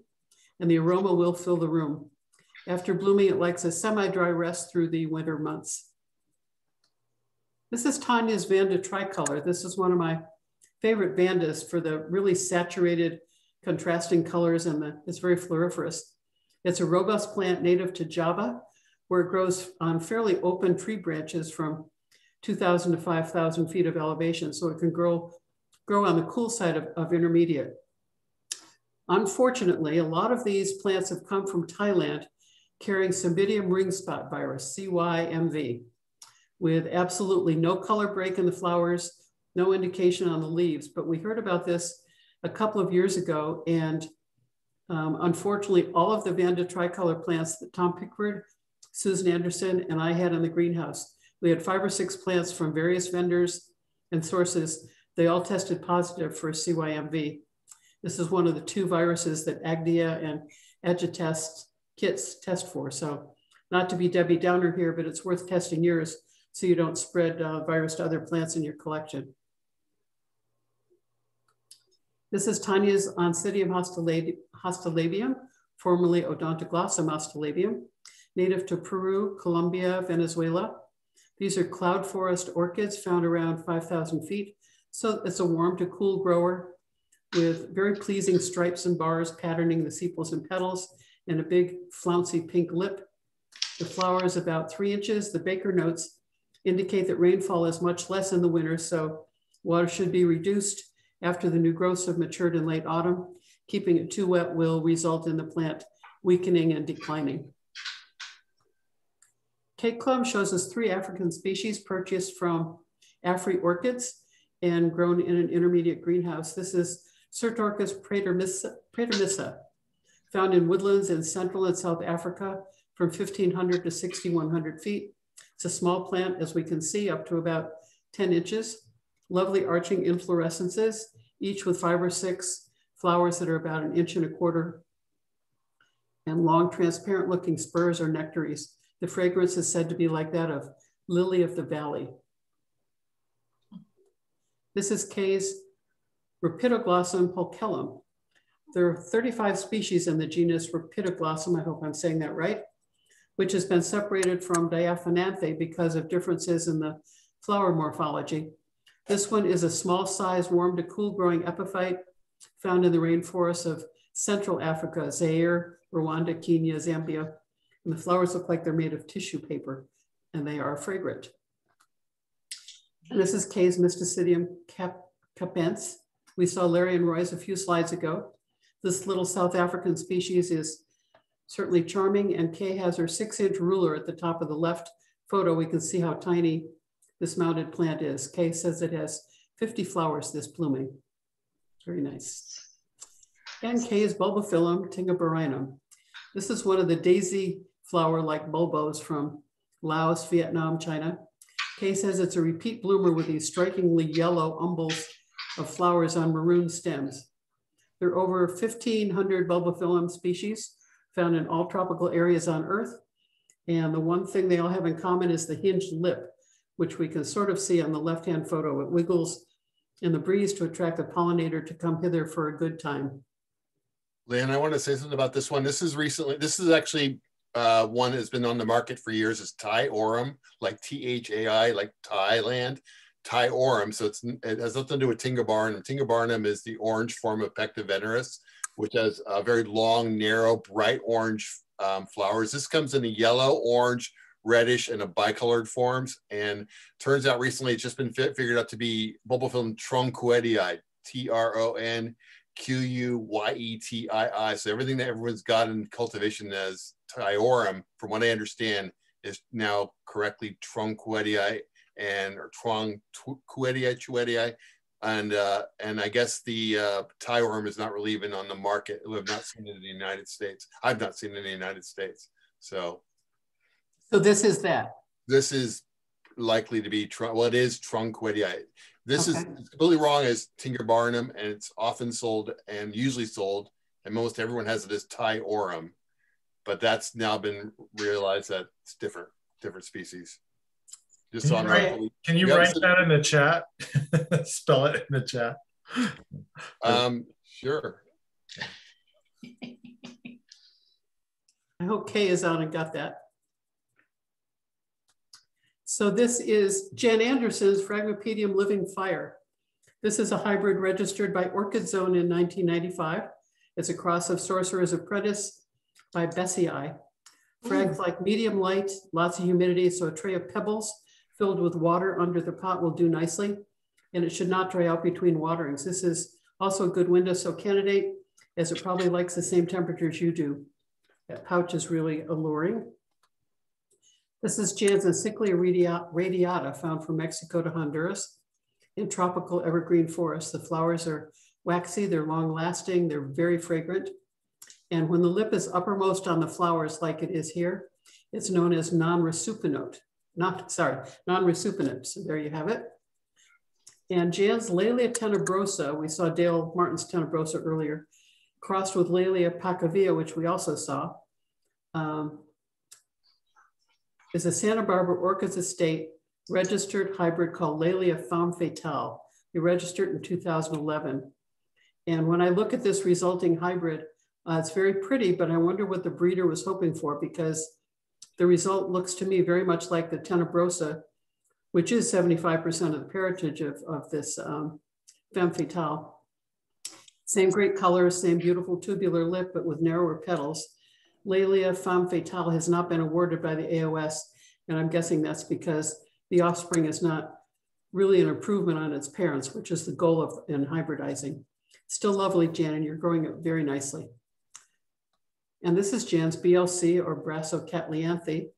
and the aroma will fill the room. After blooming, it likes a semi-dry rest through the winter months. This is Tanya's Vanda tricolor. This is one of my favorite Vandas for the really saturated contrasting colors and the, it's very floriferous. It's a robust plant native to Java, where it grows on fairly open tree branches from 2,000 to 5,000 feet of elevation. So it can grow, grow on the cool side of, of intermediate. Unfortunately, a lot of these plants have come from Thailand carrying Cymbidium ring spot virus, CYMV, with absolutely no color break in the flowers, no indication on the leaves. But we heard about this a couple of years ago. And um, unfortunately, all of the Vanda tricolor plants that Tom Pickford, Susan Anderson, and I had in the greenhouse, we had five or six plants from various vendors and sources. They all tested positive for CYMV. This is one of the two viruses that Agdia and Agitest kits test for. So not to be Debbie Downer here, but it's worth testing yours so you don't spread uh, virus to other plants in your collection. This is Tanya's Oncidium hastilabium, formerly Odontoglossum hastilabium, native to Peru, Colombia, Venezuela. These are cloud forest orchids found around 5,000 feet. So it's a warm to cool grower with very pleasing stripes and bars patterning the sepals and petals and a big flouncy pink lip. The flower is about three inches. The Baker notes indicate that rainfall is much less in the winter, so water should be reduced after the new growths have matured in late autumn. Keeping it too wet will result in the plant weakening and declining. Kay Clum shows us three African species purchased from Afri Orchids and grown in an intermediate greenhouse. This is Cyrtorchis praetermissa, found in woodlands in Central and South Africa from 1500 to 6100 feet. It's a small plant, as we can see, up to about 10 inches. Lovely arching inflorescences, each with five or six flowers that are about an inch and a quarter, and long transparent looking spurs or nectaries. The fragrance is said to be like that of lily of the valley. This is Kay's Rhipidoglossum pulchellum. There are 35 species in the genus Rhipidoglossum, I hope I'm saying that right, which has been separated from Diaphananthe because of differences in the flower morphology. This one is a small size warm to cool growing epiphyte found in the rainforests of Central Africa, Zaire, Rwanda, Kenya, Zambia. And the flowers look like they're made of tissue paper and they are fragrant. And this is Kay's Mystacidium cap capense. We saw Larry and Roy's a few slides ago. This little South African species is certainly charming and Kay has her six inch ruler at the top of the left photo. We can see how tiny this mounted plant is. Kay says it has 50 flowers this blooming. Very nice. And Kay's bulbophyllum tingabarinum. This is one of the daisy flower-like bulbos from Laos, Vietnam, China. Kay says it's a repeat bloomer with these strikingly yellow umbels of flowers on maroon stems. There are over 1,500 bulbophyllum species found in all tropical areas on Earth. And the one thing they all have in common is the hinged lip, which we can sort of see on the left-hand photo. It wiggles in the breeze to attract the pollinator to come hither for a good time. Lynn, I want to say something about this one. This is recently, this is actually uh, one that's been on the market for years. Is thaiorum, like T-H-A-I, like Thailand. thaiorum, so it's it has nothing to do with Tingabarnum. Tingabarnum is the orange form of pecten-veneris, which has a very long, narrow, bright orange um, flowers. This comes in a yellow, orange, reddish, and a bicolored forms. And turns out recently it's just been figured out to be bulbophyllum tronquetii, T-R-O-N Q-U-Y-E-T-I-I. So everything that everyone's got in cultivation as thaiorum, from what I understand, is now correctly tronquetii and or Trong Chuedia and uh, and I guess the uh, thaiorum is not really even on the market. We have not seen it in the United States. I've not seen it in the United States. So, so this is that. This is likely to be well. It is Tronquedia. This okay. is completely wrong as Tinker Barnum, and it's often sold and usually sold, and most everyone has it as thaiorum, but that's now been realized that it's different, different species. Just can you write, can you write that in the chat? *laughs* Spell it in the chat. Um, sure. *laughs* I hope Kay is on and got that. So this is Jan Anderson's Phragmipedium Living Fire. This is a hybrid registered by Orchid Zone in 1995. It's a cross of Sorcerer's Apprentice by besseae. Phrags like medium light, lots of humidity, so a tray of pebbles filled with water under the pot will do nicely. And it should not dry out between waterings. This is also a good window so candidate as it probably likes the same temperatures you do. That pouch is really alluring. This is Jan's Encyclia radiata found from Mexico to Honduras in tropical evergreen forests. The flowers are waxy, they're long lasting, they're very fragrant. And when the lip is uppermost on the flowers like it is here, it's known as non-resupinate not, sorry, non-recipient. So there you have it. And Jan's Laelia tenebrosa, we saw Dale Martin's tenebrosa earlier, crossed with Laelia pacavia, which we also saw, um, is a Santa Barbara Orchids Estate registered hybrid called Laelia femme fatale. We registered in 2011. And when I look at this resulting hybrid, uh, it's very pretty, but I wonder what the breeder was hoping for because the result looks to me very much like the tenebrosa, which is 75% of the parentage of, of this um, femme fatale. Same great colors, same beautiful tubular lip, but with narrower petals. Laelia femme fatale has not been awarded by the AOS, and I'm guessing that's because the offspring is not really an improvement on its parents, which is the goal of in hybridizing. Still lovely, Jan, and you're growing it very nicely. And this is Jan's BLC or Brassocatlianthe,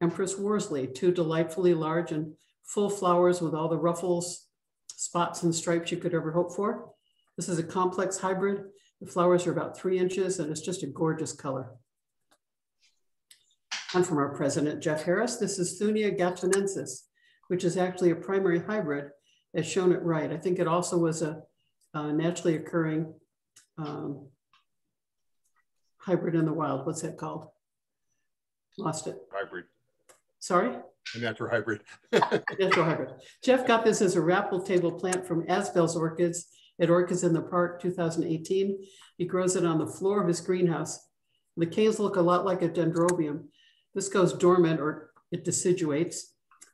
Empress Worsley, two delightfully large and full flowers with all the ruffles, spots, and stripes you could ever hope for. This is a complex hybrid. The flowers are about three inches and it's just a gorgeous color. And from our president, Jeff Harris, this is Thunia gattonensis, which is actually a primary hybrid as shown at right. I think it also was a, a naturally occurring um, hybrid in the wild. What's that called? Lost it. Hybrid. Sorry? A natural hybrid. *laughs* natural hybrid. Jeff got this as a rappel table plant from Asbell's Orchids at Orchids in the Park 2018. He grows it on the floor of his greenhouse. The canes look a lot like a dendrobium. This goes dormant or it deciduates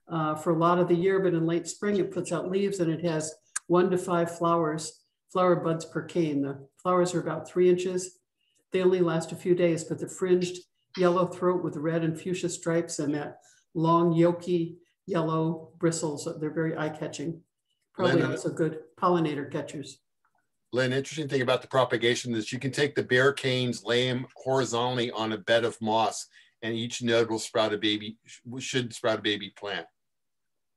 uh, for a lot of the year, but in late spring it puts out leaves and it has one to five flowers, flower buds per cane. The flowers are about three inches. They only last a few days, but the fringed yellow throat with red and fuchsia stripes and that long yolky yellow bristles, they're very eye-catching. Probably also good pollinator catchers. Lynn, interesting thing about the propagation is you can take the bare canes, lay them horizontally on a bed of moss, and each node will sprout a baby, should sprout a baby plant.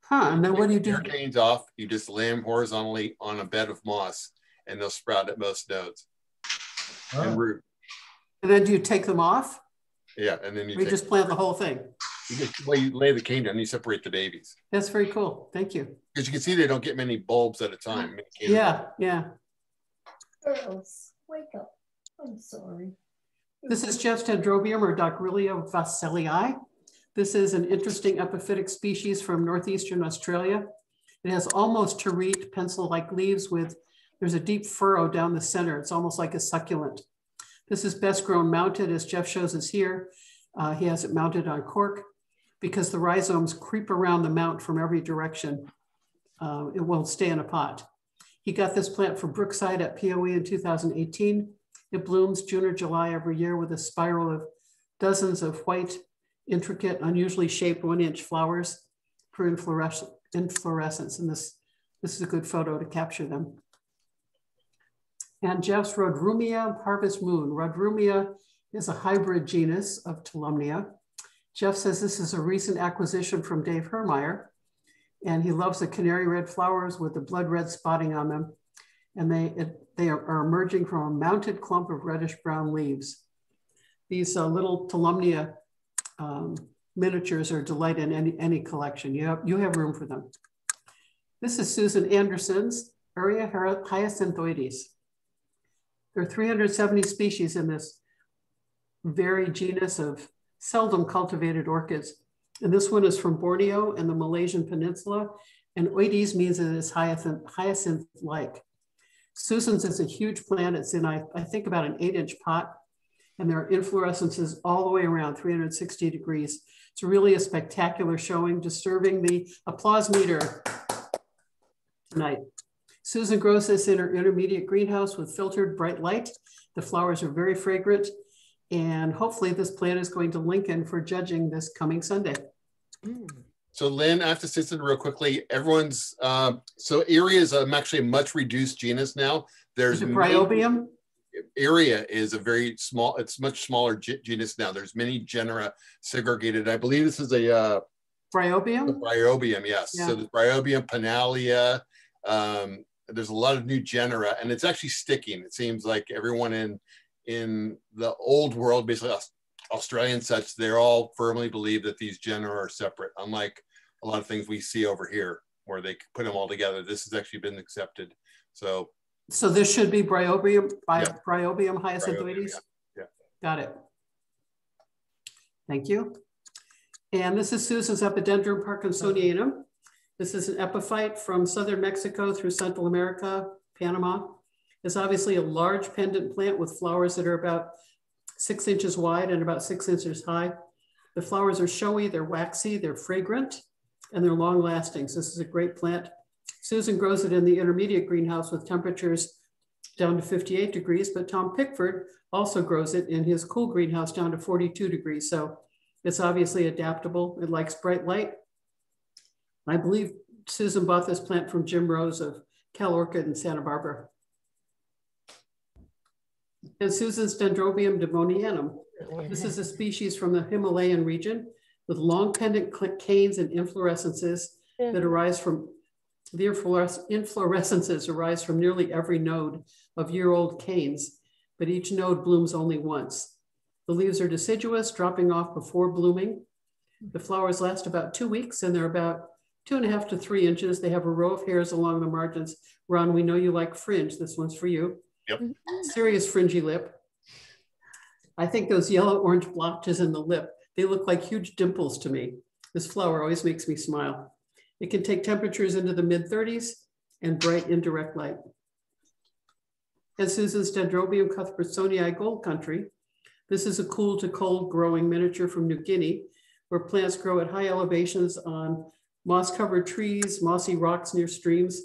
Huh, and then what do you do? Bare canes off, you just lay them horizontally on a bed of moss, and they'll sprout at most nodes Oh. and root. And then do you take them off? Yeah, and then you, you take, just plant the whole thing? you just well, you lay the cane down, and you separate the babies That's very cool. Thank you. because you can see they don't get many bulbs at a time. Yeah, yeah. Girls, wake up. I'm sorry. This is Jeff's dendrobium or Dockrillia wassellii. This is an interesting epiphytic species from northeastern Australia. It has almost terete pencil-like leaves with, there's a deep furrow down the center. It's almost like a succulent. This is best grown mounted as Jeff shows us here. Uh, he has it mounted on cork because the rhizomes creep around the mount from every direction. Uh, it won't stay in a pot. He got this plant from Brookside at POE in 2018. It blooms June or July every year with a spiral of dozens of white, intricate, unusually shaped one inch flowers per inflorescence. inflorescence. And this, this is a good photo to capture them. And Jeff's Rodrumnia Harvest Moon. Rodrumnia is a hybrid genus of Tolumnia. Jeff says this is a recent acquisition from Dave Hermeyer, and he loves the canary red flowers with the blood red spotting on them. And they, it, they are emerging from a mounted clump of reddish brown leaves. These uh, little Tolumnia um, miniatures are delight in any, any collection. You have, you have room for them. This is Susan Anderson's Eria Hyacinthoides. There are 370 species in this very genus of seldom cultivated orchids. And this one is from Borneo and the Malaysian Peninsula. And oides means it is hyacinth-like. Susan's is a huge plant. It's in, I, I think, about an eight inch pot. And there are inflorescences all the way around 360 degrees. It's really a spectacular showing, disturbing the applause meter tonight. Susan grows this in her intermediate greenhouse with filtered bright light. The flowers are very fragrant. And hopefully this plant is going to Lincoln for judging this coming Sunday. Mm. So Lynn, I have to say something real quickly. Everyone's, uh, so Eria is um, actually a much reduced genus now. There's Is it Bryobium? Eria is a very small, it's much smaller genus now. There's many genera segregated. I believe this is a uh, Bryobium? Bryobium, yes. Yeah. So the Bryobium, Pinalia, um, there's a lot of new genera and it's actually sticking. It seems like everyone in in the old world, basically Aus- Australia and such, they're all firmly believe that these genera are separate, unlike a lot of things we see over here where they put them all together. This has actually been accepted. So So this should be Bryobium, Bry- Yeah. Bryobium Bryobium, hyacinthoides? yeah, yeah. Got it. Thank you. And this is Susan's Epidendrum parkinsonianum. This is an epiphyte from southern Mexico through Central America, Panama. It's obviously a large pendant plant with flowers that are about six inches wide and about six inches high. The flowers are showy, they're waxy, they're fragrant, and they're long lasting. So this is a great plant. Susan grows it in the intermediate greenhouse with temperatures down to 58 degrees, but Tom Pickford also grows it in his cool greenhouse down to 42 degrees. So it's obviously adaptable. It likes bright light. I believe Susan bought this plant from Jim Rose of Cal Orchid in Santa Barbara. And Susan's Dendrobium devonianum. This is a species from the Himalayan region with long pendant canes and inflorescences yeah. that hmm. arise from the inflorescences arise from nearly every node of year-old canes, but each node blooms only once. The leaves are deciduous, dropping off before blooming. The flowers last about two weeks and they're about two and a half to three inches. They have a row of hairs along the margins. Ron, we know you like fringe. This one's for you. Yep. Serious fringy lip. I think those yellow orange blotches in the lip, they look like huge dimples to me. This flower always makes me smile. It can take temperatures into the mid 30s and bright indirect light. And Susan's Dendrobium cuthbertsonii gold country. This is a cool to cold growing miniature from New Guinea, where plants grow at high elevations on moss covered trees, mossy rocks near streams.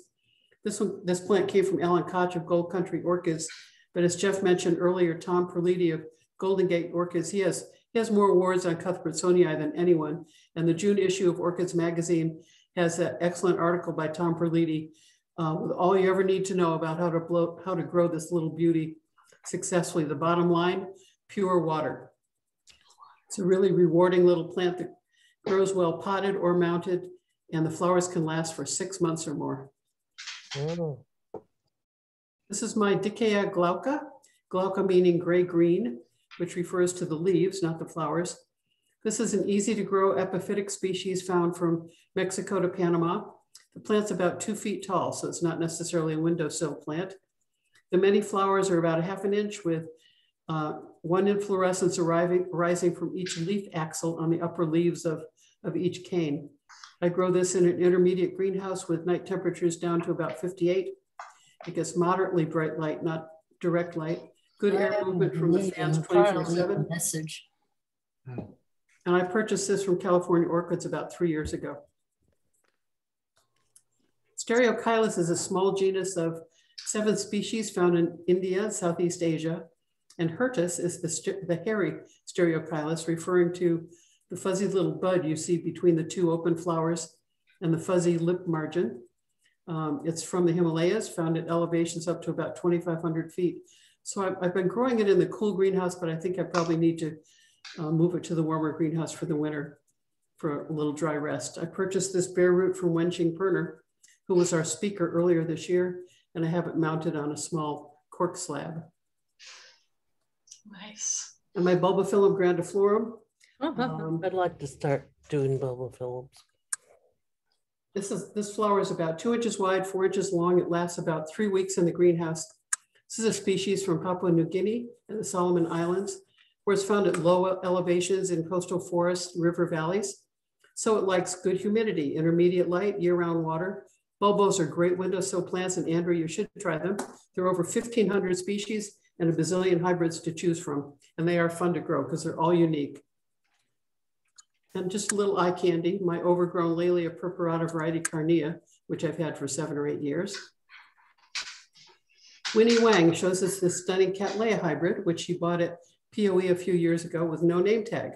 This, one, this plant came from Alan Koch of Gold Country Orchids, but as Jeff mentioned earlier, Tom Perlite of Golden Gate Orchids, he has, he has more awards on Cuthbertsonii than anyone. And the June issue of Orchids magazine has that excellent article by Tom Perlite uh, with all you ever need to know about how to blow, how to grow this little beauty successfully. The bottom line, pure water. It's a really rewarding little plant that grows well potted or mounted, and the flowers can last for six months or more. This is my Dichaea glauca, glauca meaning gray-green, which refers to the leaves, not the flowers. This is an easy to grow epiphytic species found from Mexico to Panama. The plant's about two feet tall, so it's not necessarily a windowsill plant. The many flowers are about a half an inch with uh, one inflorescence arriving, arising from each leaf axil on the upper leaves of, of each cane. I grow this in an intermediate greenhouse with night temperatures down to about 58. It gets moderately bright light, not direct light. Good air oh, movement from the fans 24 7. Message. Hmm. And I purchased this from California Orchids about three years ago. Stereochilus is a small genus of seven species found in India, Southeast Asia. And hirtus is the, the hairy Stereochilus, referring to the fuzzy little bud you see between the two open flowers and the fuzzy lip margin. Um, it's from the Himalayas, found at elevations up to about 2,500 feet. So I've, I've, been growing it in the cool greenhouse, but I think I probably need to uh, move it to the warmer greenhouse for the winter for a little dry rest. I purchased this bare root from Wenqing Perner, who was our speaker earlier this year, and I have it mounted on a small cork slab. Nice. And my bulbophyllum grandiflorum um, I'd like to start doing bulbophyllums. This is this flower is about two inches wide, four inches long. It lasts about three weeks in the greenhouse. This is a species from Papua New Guinea and the Solomon Islands, where it's found at low elevations in coastal forests, river valleys. So it likes good humidity, intermediate light, year-round water. Bulbos are great windowsill plants, and Andrew, you should try them. There are over 1,500 species and a bazillion hybrids to choose from, and they are fun to grow because they're all unique. And just a little eye candy, my overgrown Laelia purpurata variety Carnea, which I've had for seven or eight years. Winnie Wang shows us this stunning Cattleya hybrid, which she bought at POE a few years ago with no name tag.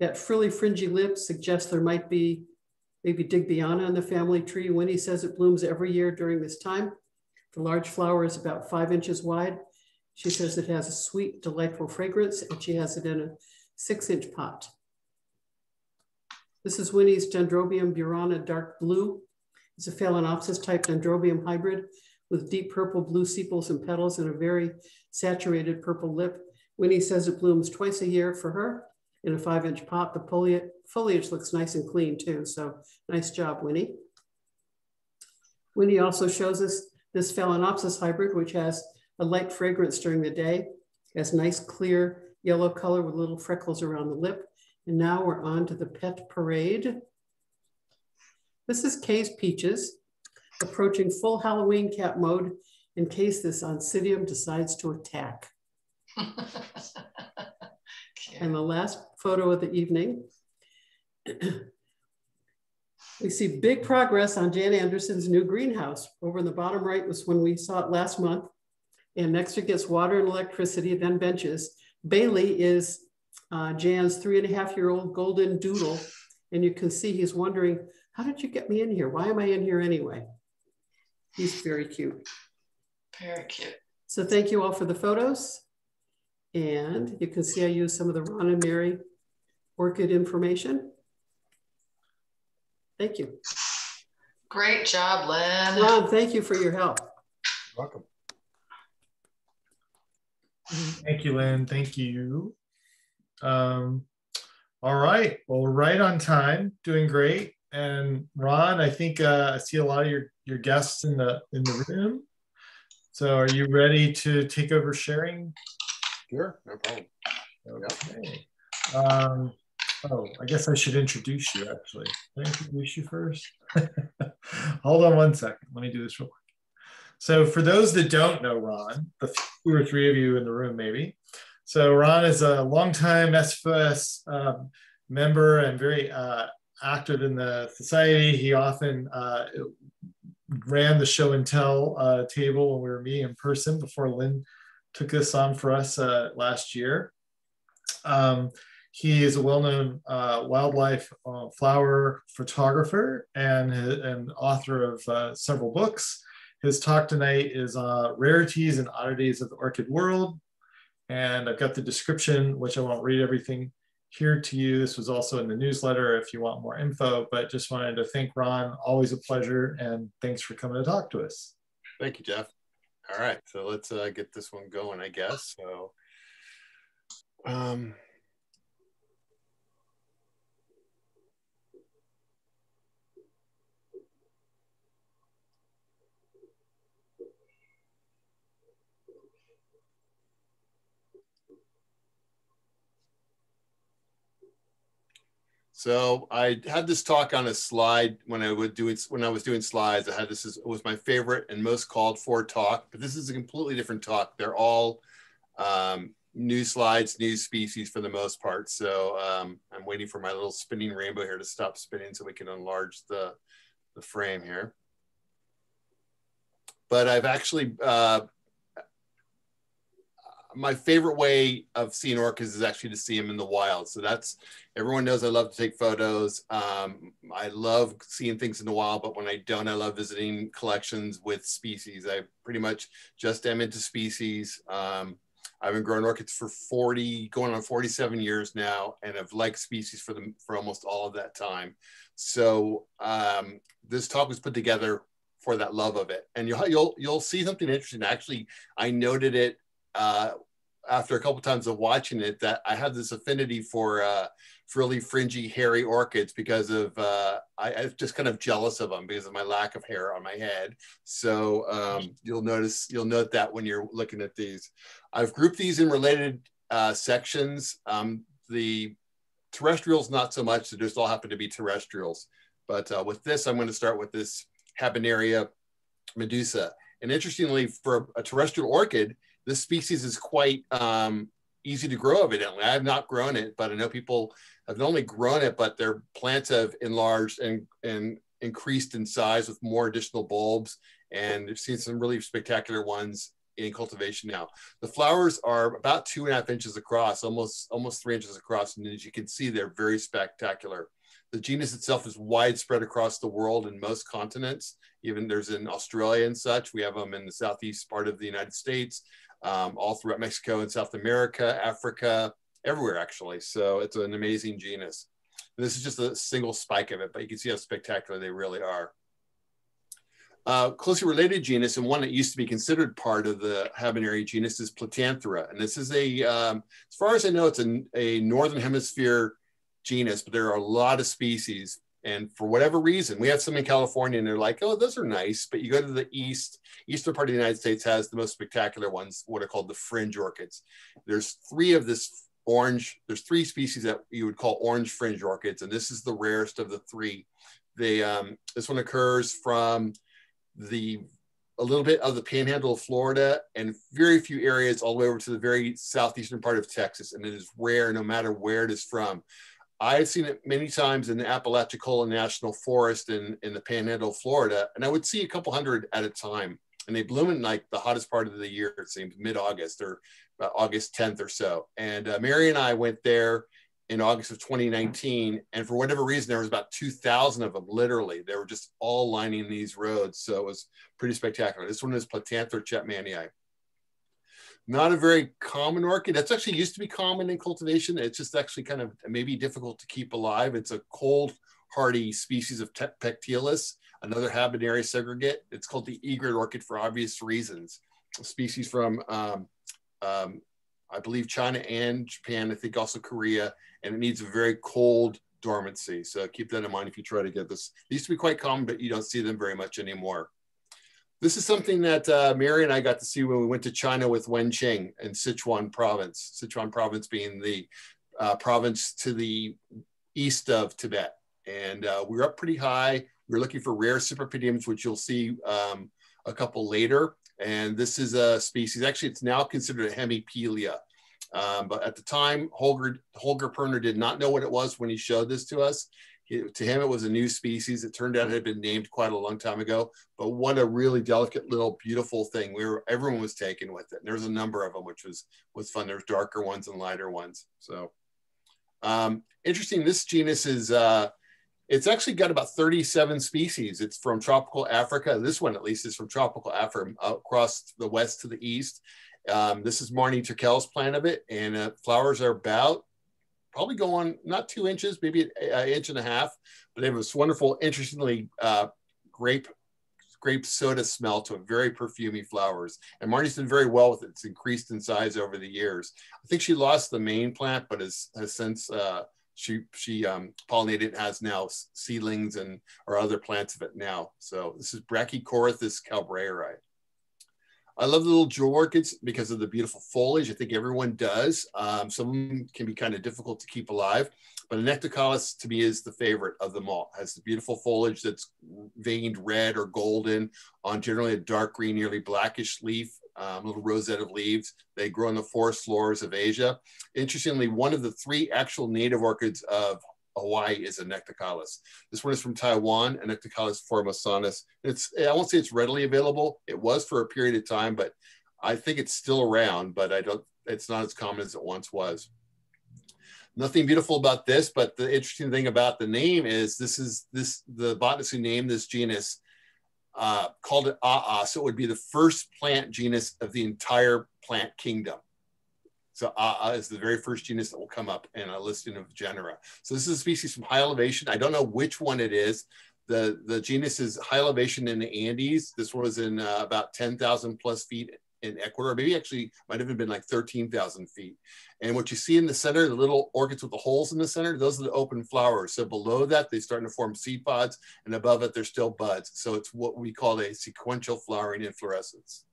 That frilly fringy lip suggests there might be maybe Digbyana in the family tree. Winnie says it blooms every year during this time. The large flower is about five inches wide. She says it has a sweet, delightful fragrance, and she has it in a six inch pot. This is Winnie's Dendrobium burana dark blue. It's a Phalaenopsis type Dendrobium hybrid with deep purple blue sepals and petals and a very saturated purple lip. Winnie says it blooms twice a year for her in a five inch pot. The foliage looks nice and clean too. So nice job, Winnie. Winnie also shows us this Phalaenopsis hybrid, which has a light fragrance during the day, it has nice clear yellow color with little freckles around the lip. And now we're on to the pet parade. This is Kay's Peaches, approaching full Halloween cat mode in case this oncidium decides to attack. *laughs* And the last photo of the evening, *clears throat* we see big progress on Jan Anderson's new greenhouse. Over in the bottom right was when we saw it last month. And next it gets water and electricity, then benches. Bailey is uh, Jan's three and a half year old golden doodle. And you can see he's wondering, how did you get me in here? Why am I in here anyway? He's very cute. Very cute. So thank you all for the photos. And you can see I use some of the Ron and Mary orchid information. Thank you. Great job, Lynn. Ron, thank you for your help. You're Welcome. Thank you, Lynn. Thank you. Um, all right. Well, we're right on time. Doing great. And Ron, I think uh, I see a lot of your, your guests in the in the room. So are you ready to take over sharing? Sure, no problem. Okay. Um, oh, I guess I should introduce you actually. Can I introduce you first? *laughs* Hold on one second. Let me do this real quick. So for those that don't know Ron, the two or three of you in the room maybe. So Ron is a longtime SFS um, member and very uh, active in the society. He often uh, ran the show and tell uh, table when we were meeting in person before Lynn took this on for us uh, last year. Um, he is a well-known uh, wildlife uh, flower photographer and, and author of several books. His talk tonight is Rarities and Oddities of the Orchid World. And I've got the description, which I won't read everything here to you. This was also in the newsletter if you want more info, but just wanted to thank Ron. Always a pleasure. And thanks for coming to talk to us. Thank you, Jeff. All right, so let's uh, get this one going, I guess. So, um, So I had this talk on a slide when I would do it when I was doing slides. I had this it was my favorite and most called for talk, but this is a completely different talk. They're all um, new slides, new species for the most part. So um, I'm waiting for my little spinning rainbow here to stop spinning so we can enlarge the, the frame here. But I've actually uh, my favorite way of seeing orchids is actually to see them in the wild. So that's everyone knows I love to take photos. Um, I love seeing things in the wild, but when I don't, I love visiting collections with species. I pretty much just am into species. Um, I've been growing orchids for 40, going on 47 years now, and I've liked species for them for almost all of that time. So um, this talk was put together for that love of it, and you'll you'll you'll see something interesting. Actually, I noted it uh, after a couple times of watching it that I have this affinity for uh, frilly, fringy, hairy orchids because of uh, I, am just kind of jealous of them because of my lack of hair on my head. So um, you'll notice you'll note that when you're looking at these. I've grouped these in related uh, sections. Um, the terrestrials not so much; they just all happen to be terrestrials. But uh, with this, I'm going to start with this Habenaria medusa. And interestingly, for a terrestrial orchid, this species is quite um, easy to grow evidently. I have not grown it, but I know people have not only grown it, but their plants have enlarged and, and increased in size with more additional bulbs. And I've seen some really spectacular ones in cultivation now. The flowers are about two and a half inches across, almost, almost three inches across. And as you can see, they're very spectacular. The genus itself is widespread across the world in most continents. Even there's in Australia and such. We have them in the southeast part of the United States um, all throughout Mexico and South America, Africa, everywhere actually. So it's an amazing genus. And this is just a single spike of it, but you can see how spectacular they really are. Uh, closely related genus and one that used to be considered part of the Habenaria genus is Platanthera. And this is a, um, as far as I know, it's a, a Northern Hemisphere genus, but there are a lot of species and for whatever reason, we have some in California and they're like, oh, those are nice. But you go to the east, eastern part of the United States has the most spectacular ones, what are called the fringe orchids. There's three of this orange, there's three species that you would call orange fringe orchids. And this is the rarest of the three. They, um, this one occurs from the a little bit of the panhandle of Florida and very few areas all the way over to the very southeastern part of Texas. And it is rare no matter where it is from. I've seen it many times in the Apalachicola National Forest in, in the panhandle Florida, and I would see a couple hundred at a time. And they bloom in like the hottest part of the year, it seems mid August or August 10th or so. And uh, Mary and I went there in August of 2019. And for whatever reason, there was about 2,000 of them, literally. They were just all lining these roads. So it was pretty spectacular. This one is Platanthera chapmanii. Not a very common orchid. That's actually used to be common in cultivation. It's just actually kind of maybe difficult to keep alive. It's a cold, hardy species of Pecteilis, another Habenaria segregate. It's called the egret orchid for obvious reasons. A species from um, um, I believe China and Japan, I think also Korea, and it needs a very cold dormancy. So keep that in mind if you try to get this. They used to be quite common, but you don't see them very much anymore. This is something that uh, Mary and I got to see when we went to China with Wen Qing in Sichuan province, Sichuan province being the uh, province to the east of Tibet. And uh, we were up pretty high. We were looking for rare cypripediums, which you'll see um, a couple later. And this is a species, actually, it's now considered a Hemipilia. Um, but at the time, Holger, Holger Perner did not know what it was when he showed this to us. To him, it was a new species. It turned out it had been named quite a long time ago. But what a really delicate little beautiful thing. We were everyone was taken with it. And there's a number of them, which was was fun. There's darker ones and lighter ones. So um, interesting. This genus is uh, it's actually got about 37 species. It's from tropical Africa. This one, at least, is from tropical Africa across the west to the east. Um, this is Marnie Turkel's plant of it, and uh, flowers are about probably going not two inches, maybe an inch and a half, but it this wonderful, interestingly uh, grape grape soda smell to very perfumy flowers. And Marnie's done very well with it. It's increased in size over the years. I think she lost the main plant, but has, has since uh, she she um, pollinated has now seedlings and or other plants of it now. So this is Brachycorythis kalbreyeri. I love the little jewel orchids because of the beautiful foliage. I think everyone does. Um, some can be kind of difficult to keep alive, but Anoectochilus to me is the favorite of them all. It has the beautiful foliage that's veined red or golden on generally a dark green, nearly blackish leaf um, little rosette of leaves. They grow on the forest floors of Asia. Interestingly, one of the three actual native orchids of Hawaii is Anoectochilus. This one is from Taiwan, Anoectochilus formosanus. It's I won't say it's readily available. It was for a period of time, but I think it's still around, but I don't. It's not as common as it once was. Nothing beautiful about this, but the interesting thing about the name is this is this the botanist who named this genus uh, called it Aa. So it would be the first plant genus of the entire plant kingdom. So Aa is the very first genus that will come up in a listing of genera. So this is a species from high elevation. I don't know which one it is. The, the genus is high elevation in the Andes. This one was in uh, about 10,000 plus feet in Ecuador, maybe actually might have been like 13,000 feet. And what you see in the center, the little orchids with the holes in the center, those are the open flowers. So below that, they're starting to form seed pods, and above it, they're still buds. So it's what we call a sequential flowering inflorescence.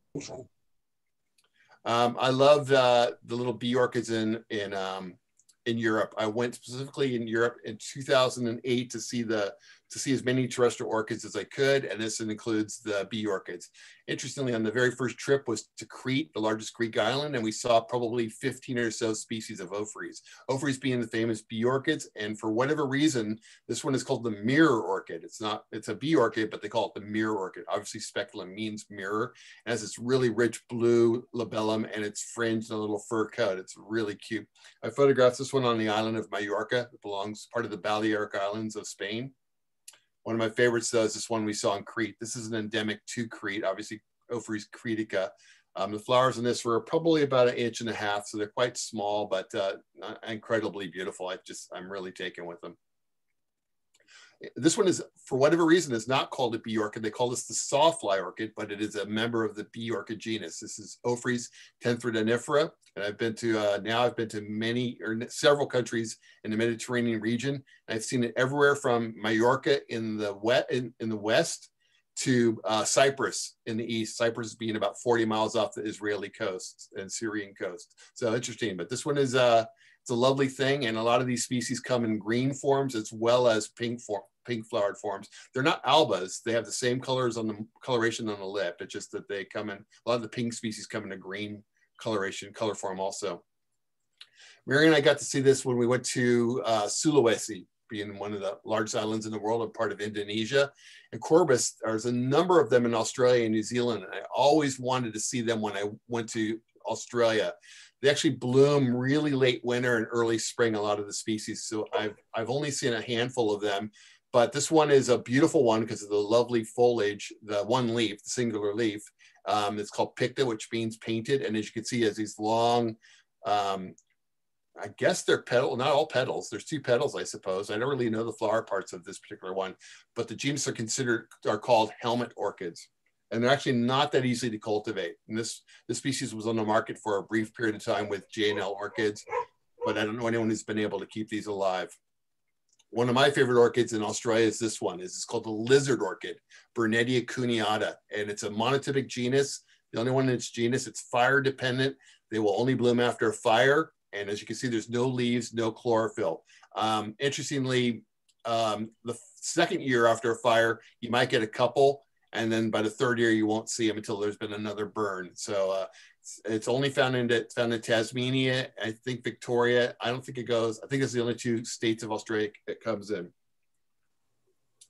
Um, I love uh, the little bee orchids in in um, in Europe. I went specifically in Europe in 2008 to see the to see as many terrestrial orchids as I could, and this includes the bee orchids. Interestingly, on the very first trip was to Crete, the largest Greek island, and we saw probably 15 or so species of ophrys. Ophrys being the famous bee orchids, and for whatever reason, this one is called the mirror orchid. It's not, it's a bee orchid, but they call it the mirror orchid. Obviously, speculum means mirror. It has this really rich blue labellum, and it's fringed in a little fur coat. It's really cute. I photographed this one on the island of Mallorca. It belongs part of the Balearic Islands of Spain. One of my favorites though is this one we saw in Crete. This is an endemic to Crete, obviously Ophrys cretica. Um, the flowers in this were probably about an inch and a half, so they're quite small, but uh, incredibly beautiful. I just, I'm really taken with them. This one is, for whatever reason, is not called a bee orchid. They call this the sawfly orchid, but it is a member of the bee orchid genus. This is Ophrys tenthredinifera. And I've been to, uh, now I've been to many or several countries in the Mediterranean region. I've seen it everywhere from Mallorca in the, wet, in, in the west to uh, Cyprus in the east, Cyprus being about 40 miles off the Israeli coast and Syrian coast. So interesting, but this one is, uh, It's a lovely thing. And a lot of these species come in green forms as well as pink form, pink flowered forms. They're not albas. They have the same colors on the coloration on the lip. It's just that they come in, a lot of the pink species come in a green coloration, color form also. Mary and I got to see this when we went to uh, Sulawesi, being one of the largest islands in the world and part of Indonesia. And Corybas, there's a number of them in Australia and New Zealand. I always wanted to see them when I went to Australia. They actually bloom really late winter and early spring, a lot of the species. So I've, I've only seen a handful of them, but this one is a beautiful one because of the lovely foliage, the one leaf, the singular leaf. Um, it's called picta, which means painted. And as you can see, has these long, um, I guess they're petal, not all petals. There's two petals, I suppose. I don't really know the flower parts of this particular one, but the genus are considered, are called helmet orchids. And they're actually not that easy to cultivate. And this, this species was on the market for a brief period of time with J&L orchids, but I don't know anyone who's been able to keep these alive. One of my favorite orchids in Australia is this one. Is It's called the lizard orchid, Burnettia cuneata, and it's a monotypic genus. The only one in its genus, it's fire dependent. They will only bloom after a fire. And as you can see, there's no leaves, no chlorophyll. Um, interestingly, um, the second year after a fire, you might get a couple, and then by the third year, you won't see them until there's been another burn. So uh, it's only found in found in Tasmania, I think Victoria. I don't think it goes. I think it's the only two states of Australia it comes in.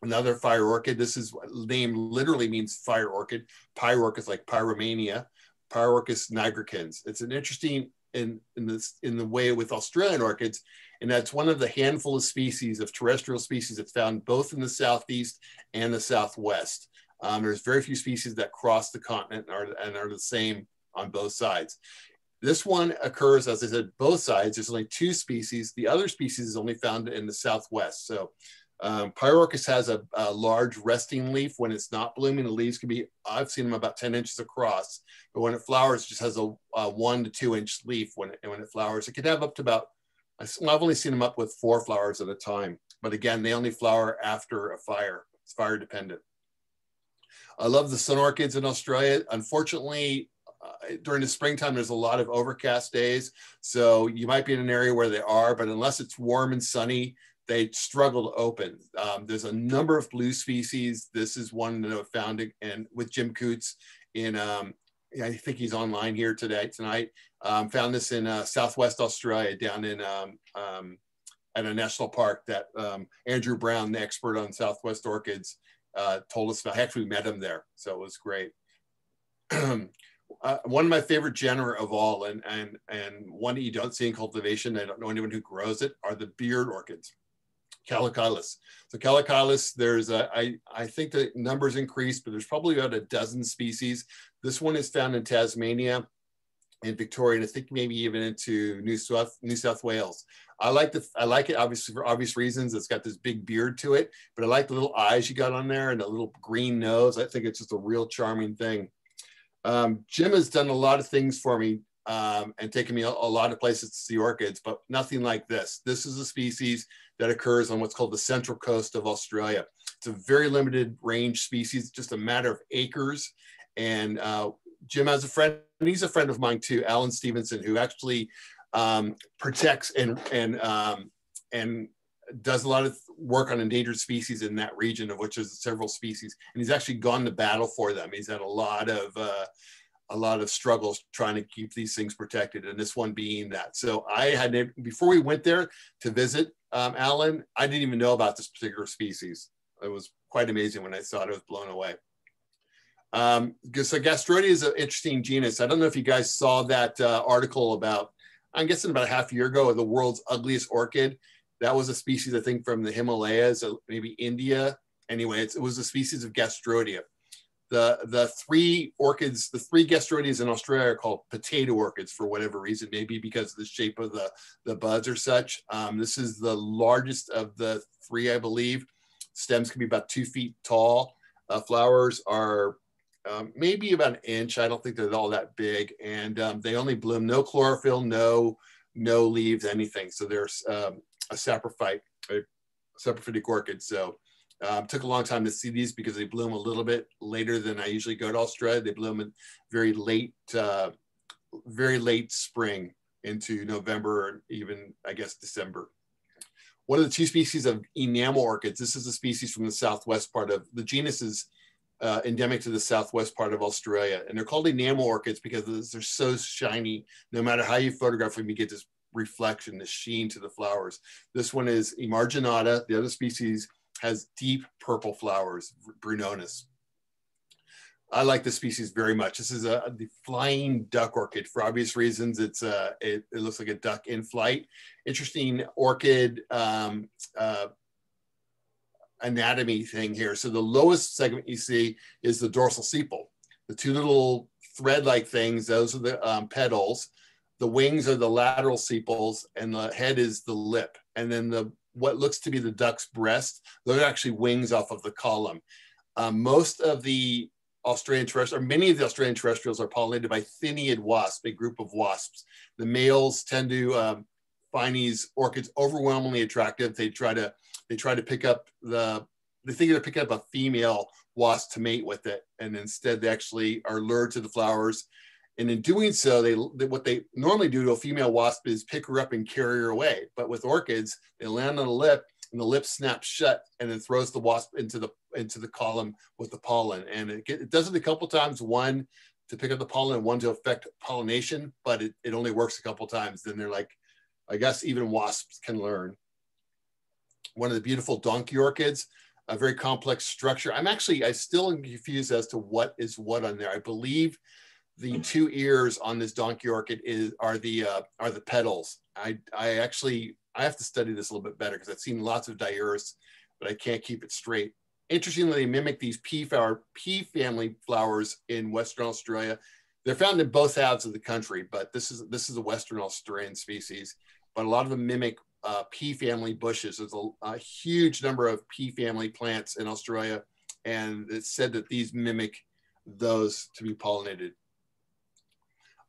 Another fire orchid. This is name literally means fire orchid. Pyrorchis like pyromania. Pyrorchis nigricans. It's an interesting in in this in the way with Australian orchids, and that's one of the handful of species of terrestrial species that's found both in the southeast and the southwest. Um, there's very few species that cross the continent and are, and are the same on both sides. This one occurs, as I said, both sides. There's only two species. The other species is only found in the southwest. So um, has a, a, large resting leaf. When it's not blooming, the leaves can be, I've seen them about 10 inches across. But when it flowers, it just has a, a one to two inch leaf when it, when it flowers. It can have up to about, I've only seen them up with four flowers at a time. But again, they only flower after a fire. It's fire dependent. I love the sun orchids in Australia. Unfortunately, uh, during the springtime, there's a lot of overcast days. So you might be in an area where they are, but unless it's warm and sunny, they struggle to open. Um, there's a number of blue species. This is one that I found and with Jim Cootes in, um, I think he's online here today, tonight. Um, found this in uh, Southwest Australia down in um, um, at a national park that um, Andrew Brown, the expert on Southwest orchids, uh, told us about. Actually met him there, so it was great. *clears throat* uh, one of my favorite genera of all, and and and one you don't see in cultivation, I don't know anyone who grows it, are the beard orchids, Calochilus. So Calochilus, there's a, I, I think the numbers increased, but there's probably about a dozen species. This one is found in Tasmania in Victoria, and I think maybe even into New South New South Wales. I like the I like it obviously for obvious reasons. It's got this big beard to it, but I like the little eyes you got on there and the little green nose. I think it's just a real charming thing. Um, Jim has done a lot of things for me um, and taken me a, a, lot of places to see orchids, but nothing like this. This is a species that occurs on what's called the central coast of Australia. It's a very limited range species, just a matter of acres. And uh, Jim has a friend, he's a friend of mine too, Alan Stevenson, who actually um, protects and and um, and does a lot of work on endangered species in that region, of which there's several species, and he's actually gone to battle for them. He's had a lot of uh, a lot of struggles trying to keep these things protected, and this one being that. So I had before we went there to visit um, Alan, I didn't even know about this particular species. It was quite amazing when I saw it. I was blown away. Um, so Gastrodia is an interesting genus. I don't know if you guys saw that uh, article about, I'm guessing about a half year ago, the world's ugliest orchid. That was a species, I think, from the Himalayas, uh, maybe India. Anyway, it was a species of Gastrodia. The, the three orchids, the three Gastrodias in Australia are called potato orchids for whatever reason, maybe because of the shape of the, the buds or such. Um, this is the largest of the three, I believe. Stems can be about two feet tall. Uh, flowers are um, maybe about an inch. I don't think they're all that big, and um, they only bloom no chlorophyll, no no leaves, anything. So there's um, a saprophyte, a saprophytic orchid. So um, took a long time to see these because they bloom a little bit later than I usually go to Australia. They bloom in very late, uh, very late spring. into November, and even I guess December. One of the two species of enamel orchids, this is a species from the southwest part of the genus is uh, endemic to the southwest part of Australia. And they're called enamel orchids because they're so shiny. No matter how you photograph them, you get this reflection, this sheen to the flowers. This one is emarginata. The other species has deep purple flowers, Brunonis. I like this species very much. This is a the flying duck orchid for obvious reasons. It's a, uh, it, it looks like a duck in flight. Interesting orchid um, uh, anatomy thing here. So the lowest segment you see is the dorsal sepal. The two little thread-like things, those are the um, petals. The wings are the lateral sepals and the head is the lip. And then the what looks to be the duck's breast, those are actually wings off of the column. Um, most of the Australian terrestrial, or many of the Australian terrestrials are pollinated by thynnid wasps, a group of wasps. The males tend to um, find these orchids overwhelmingly attractive. They try to they try to pick up the they think they're picking up a female wasp to mate with it, and instead they actually are lured to the flowers. And in doing so, they, they what they normally do to a female wasp is pick her up and carry her away. But with orchids, they land on the lip and the lip snaps shut and then throws the wasp into the into the column with the pollen. And it, it does it a couple times. One to pick up the pollen, one to affect pollination, but it, it only works a couple times. Then they're like, I guess even wasps can learn. One of the beautiful donkey orchids, a very complex structure. I'm actually I still am confused as to what is what on there. I believe the two ears on this donkey orchid is are the uh, are the petals. I I actually I have to study this a little bit better because I've seen lots of diuris, but I can't keep it straight. Interestingly, they mimic these pea flower, pea family flowers in Western Australia. They're found in both halves of the country, but this is this is a Western Australian species. But a lot of them mimic uh, pea family bushes. There's a, a huge number of pea family plants in Australia, and it's said that these mimic those to be pollinated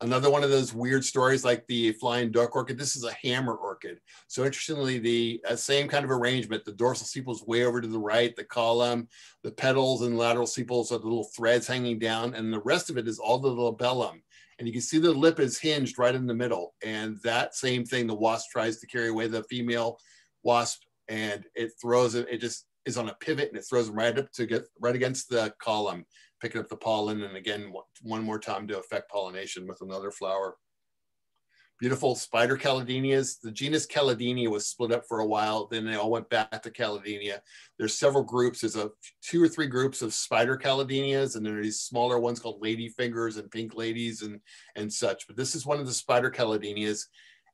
another one of those weird stories like the flying duck orchid. This is a hammer orchid. So interestingly, the uh, same kind of arrangement, the dorsal sepal is way over to the right, the column, the petals and lateral sepals are the little threads hanging down, and the rest of it is all the labellum. And you can see the lip is hinged right in the middle. And that same thing, the wasp tries to carry away the female wasp and it throws it, it just is on a pivot and it throws them right up to get right against the column picking up the pollen and again, one more time to affect pollination with another flower. Beautiful spider caladenias. The genus Caladenia was split up for a while, then they all went back to Caladenia. There's several groups. There's a two or three groups of spider caladenias, and there are these smaller ones called lady fingers and pink ladies and, and such. But this is one of the spider caladenias.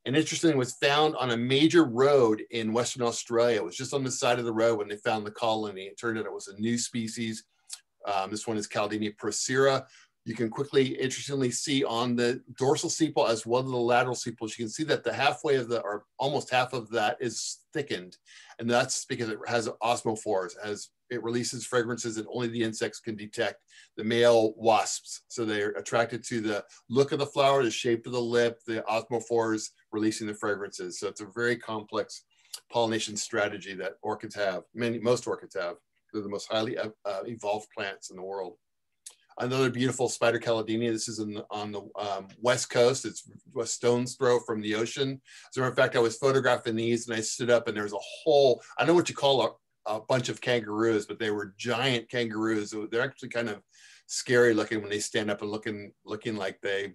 And interestingly, it was found on a major road in Western Australia. It was just on the side of the road when they found the colony. It turned out it was a new species um, this one is Caladenia procera. You can quickly, interestingly see on the dorsal sepal as well as the lateral sepals, you can see that the halfway of the, or almost half of that is thickened. And that's because it has osmophores, as it releases fragrances that only the insects can detect, the male wasps. So they're attracted to the look of the flower, the shape of the lip, the osmophores releasing the fragrances. So it's a very complex pollination strategy that orchids have, many, most orchids have. They're the most highly uh, uh, evolved plants in the world. Another beautiful spider caladenia. This is the, on the um, west coast. It's a stone's throw from the ocean. As a matter of fact, I was photographing these and I stood up and there was a whole, I know what you call a, a bunch of kangaroos, but they were giant kangaroos. They're actually kind of scary looking when they stand up and looking looking like they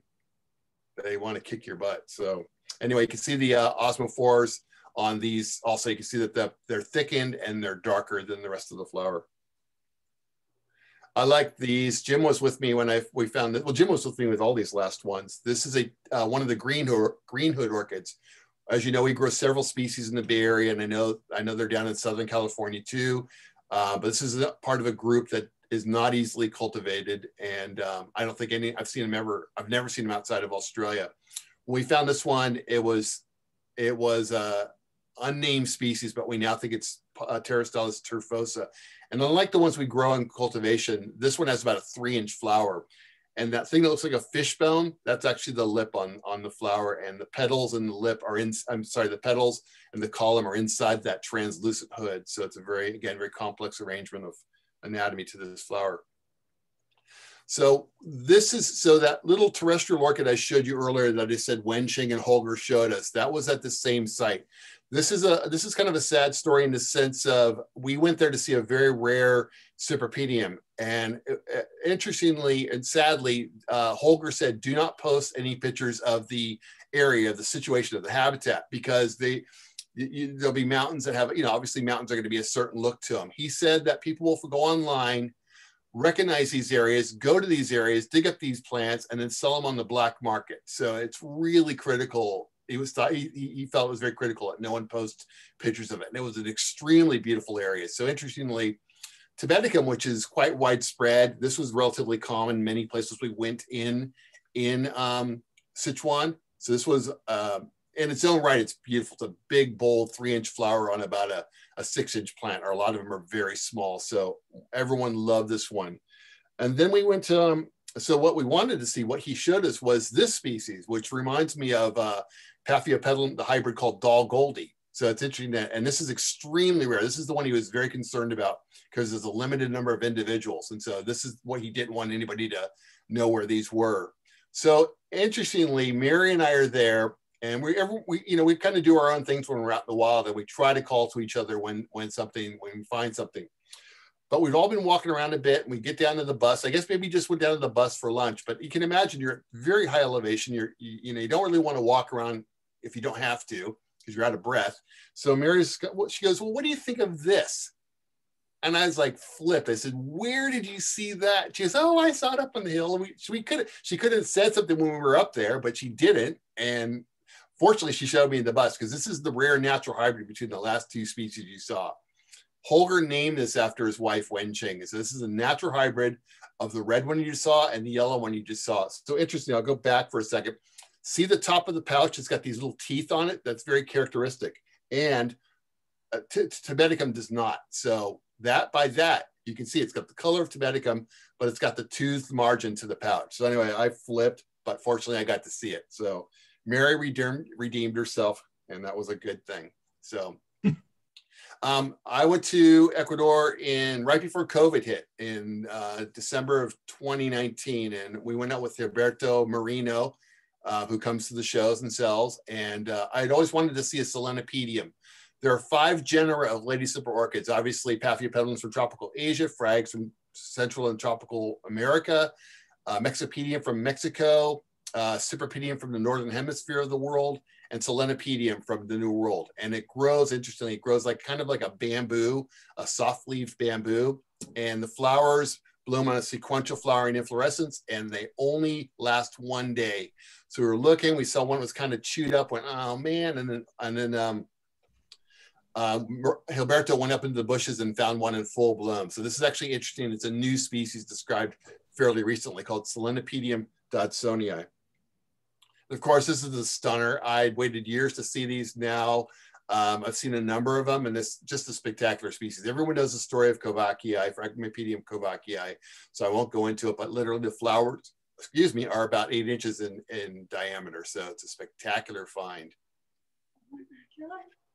they want to kick your butt. So anyway, you can see the uh, osmophores on these also you can see that the, they're thickened and they're darker than the rest of the flower. I like these. Jim was with me when I we found that. Well, Jim was with me with all these last ones. This is a uh, one of the green green hood orchids. As you know, we grow several species in the Bay Area, and I know I know they're down in Southern California too. Uh, but this is a part of a group that is not easily cultivated, and um, I don't think any. I've seen them ever. I've never seen them outside of Australia. When we found this one, it was it was uh, unnamed species, but we now think it's uh, Pterostylis turfosa. And unlike the ones we grow in cultivation, this one has about a three inch flower. And that thing that looks like a fishbone, that's actually the lip on, on the flower. And the petals and the lip are in, I'm sorry, the petals and the column are inside that translucent hood. So it's a very, again, very complex arrangement of anatomy to this flower. So this is, so that little terrestrial orchid I showed you earlier that I said Wenqing and Holger showed us, that was at the same site. This is a, this is kind of a sad story in the sense of, we went there to see a very rare Cypripedium. And uh, interestingly and sadly, uh, Holger said, do not post any pictures of the area, the situation of the habitat, because they, you, there'll be mountains that have, you know, obviously mountains are going to be a certain look to them. He said that people will go online, recognize these areas, go to these areas, dig up these plants, and then sell them on the black market. So it's really critical. He was thought he, he felt it was very critical that no one post pictures of it. And it was an extremely beautiful area. So interestingly, Tibeticum, which is quite widespread, this was relatively common many places we went in in um, Sichuan. So this was uh, in its own right, it's beautiful. It's a big, bold three inch flower on about a, a six inch plant, or a lot of them are very small. So everyone loved this one. And then we went to, um, so what we wanted to see, what he showed us was this species, which reminds me of uh, Paphiopedilum, the hybrid called Dollgoldi. So it's interesting that, and this is extremely rare. This is the one he was very concerned about because there's a limited number of individuals. And so this is what he didn't want anybody to know where these were. So interestingly, Mary and I are there and we ever we you know we kind of do our own things when we're out in the wild and we try to call to each other when when something when we find something but we've all been walking around a bit and we get down to the bus i guess maybe just went down to the bus for lunch but you can imagine you're at very high elevation you're you, you know you don't really want to walk around if you don't have to because you're out of breath so mary's she goes well what do you think of this and I was like, flip. I said, where did you see that? She goes, oh, I saw it up on the hill. We, we could she could have said something when we were up there, but she didn't. And Fortunately, she showed me in the bus because this is the rare natural hybrid between the last two species you saw. Holger named this after his wife, Wenqing. So this is a natural hybrid of the red one you saw and the yellow one you just saw. So interesting. I'll go back for a second. See the top of the pouch? It's got these little teeth on it. That's very characteristic. And uh, Tibeticum does not. So that by that, you can see it's got the color of Tibeticum, but it's got the toothed margin to the pouch. So anyway, I flipped, but fortunately I got to see it. So Mary redeemed, redeemed herself, and that was a good thing. So *laughs* um, I went to Ecuador in right before COVID hit in uh, December of 2019, and we went out with Roberto Marino, uh, who comes to the shows and sells. And uh, I had always wanted to see a Selenipedium. There are five genera of lady slipper orchids. Obviously, Paphiopedilums from tropical Asia, Phrags from Central and Tropical America, uh, Mexipedium from Mexico, uh, Cypripedium from the northern hemisphere of the world, and Selenipedium from the New World. And it grows, interestingly, it grows like kind of like a bamboo, a soft leaf bamboo. And the flowers bloom on a sequential flowering inflorescence, and they only last one day. So we were looking, we saw one was kind of chewed up, went, oh man, and then and then um, uh, Gilberto went up into the bushes and found one in full bloom. So this is actually interesting. It's a new species described fairly recently called Selenipedium dodsonii. Of course, this is a stunner. I waited years to see these now. Um, I've seen a number of them, and it's just a spectacular species. Everyone knows the story of Kovachii, Phragmipedium kovachii, so I won't go into it, but literally the flowers, excuse me, are about eight inches in, in diameter, so it's a spectacular find.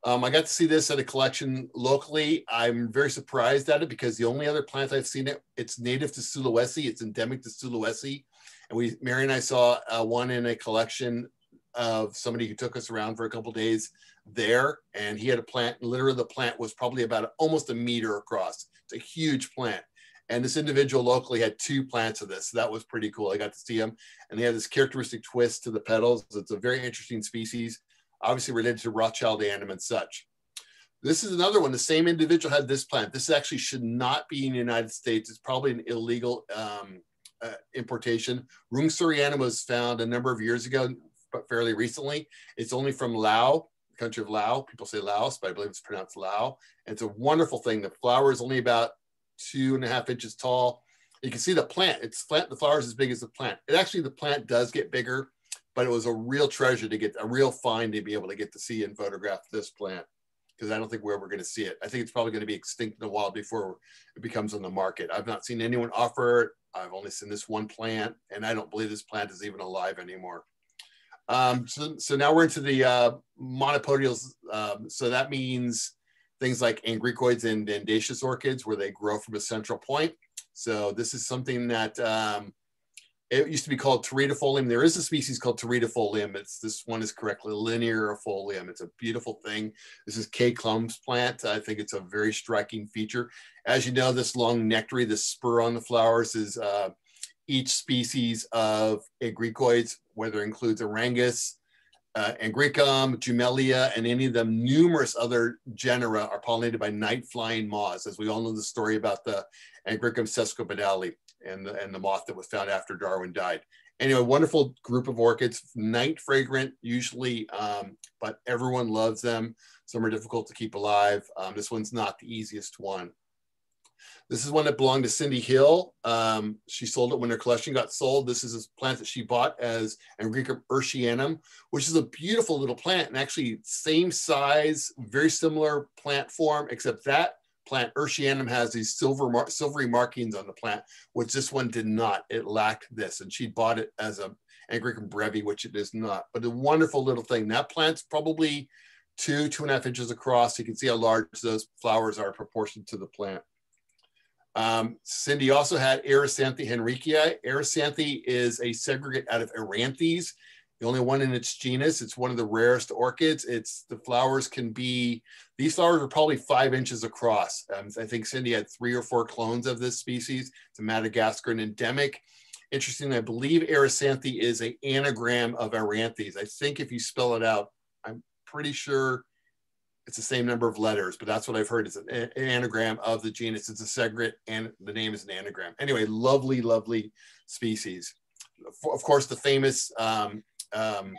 Um, I got to see this at a collection locally. I'm very surprised at it because the only other plant I've seen it, it's native to Sulawesi. It's endemic to Sulawesi. And we, Mary and I saw uh, one in a collection of somebody who took us around for a couple days there. And he had a plant, literally the plant was probably about almost a meter across. It's a huge plant. And this individual locally had two plants of this. So that was pretty cool. I got to see them. And they had this characteristic twist to the petals. It's a very interesting species, obviously related to Rothschildianum and such. This is another one. The same individual had this plant. This actually should not be in the United States. It's probably an illegal um, uh, importation. Rungsuriyanum was found a number of years ago, but fairly recently. It's only from Laos, the country of Laos. People say Laos, but I believe it's pronounced Lao. And it's a wonderful thing. The flower is only about two and a half inches tall. You can see the plant. It's plant. The flower is as big as the plant. It actually the plant does get bigger, but it was a real treasure to get a real find to be able to get to see and photograph this plant because I don't think we're ever going to see it. I think it's probably going to be extinct in the wild before it becomes on the market. I've not seen anyone offer it. I've only seen this one plant, and I don't believe this plant is even alive anymore. Um, so, so now we're into the uh, monopodials. Um, so that means things like angraecoids and vandaceous orchids, where they grow from a central point. So this is something that um, It used to be called Teretifolium. There is a species called Teretifolium. It's this one is correctly linearifolium. It's a beautiful thing. This is Kay Clum's plant. I think it's a very striking feature. As you know, this long nectary, this spur on the flowers is uh, each species of angraecoids, whether it includes Aerangis, uh, Angraecum, Jumellea, and any of the numerous other genera are pollinated by night-flying moths, as we all know the story about the Angraecum sesquipedale and the, and the moth that was found after Darwin died. Anyway, wonderful group of orchids, night fragrant usually, um, but everyone loves them. Some are difficult to keep alive. Um, this one's not the easiest one. This is one that belonged to Cindy Hill. Um, she sold it when her collection got sold. This is a plant that she bought as Angraecum urschianum, which is a beautiful little plant and actually same size, very similar plant form, except that plant urschianum has these silver mar silvery markings on the plant, which this one did not. It lacked this, and she bought it as a Angraecum brevi, which it is not. But a wonderful little thing. That plant's probably two, two and a half inches across. You can see how large those flowers are proportioned to the plant. Um, Cindy also had Erasanthe henrici. Erasanthe is a segregate out of Aeranthes, the only one in its genus. It's one of the rarest orchids. It's the flowers can be, these flowers are probably five inches across. Um, I think Cindy had three or four clones of this species. It's a Madagascar endemic. Interesting, I believe Erasanthe is an anagram of Aeranthes. I think if you spell it out, I'm pretty sure it's the same number of letters, but that's what I've heard. It's an anagram of the genus. It's a segret, and the name is an anagram. Anyway, lovely, lovely species. Of course, the famous um, um,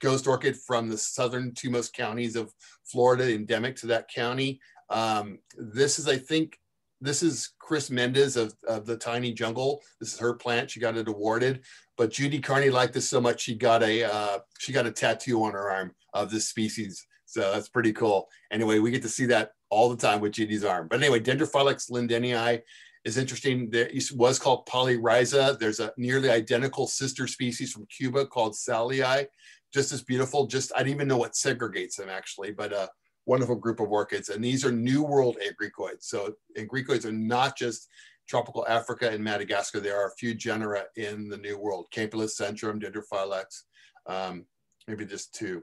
ghost orchid from the southern two most counties of Florida, endemic to that county. Um, this is, I think, this is Chris Mendez of, of the Tiny Jungle. This is her plant. She got it awarded. But Judy Carney liked this so much she got a uh, she got a tattoo on her arm of this species. So that's pretty cool. Anyway, we get to see that all the time with Judy's arm. But anyway, Dendrophylax lindenii is interesting. There was called Polyrrhiza. There's a nearly identical sister species from Cuba called Sallei. Just as beautiful. Just I don't even know what segregates them actually, but a wonderful group of orchids. And these are New World angraecoids. So angraecoids are not just tropical Africa and Madagascar. There are a few genera in the New World. Campylocentrum, Dendrophylax, um, maybe just two.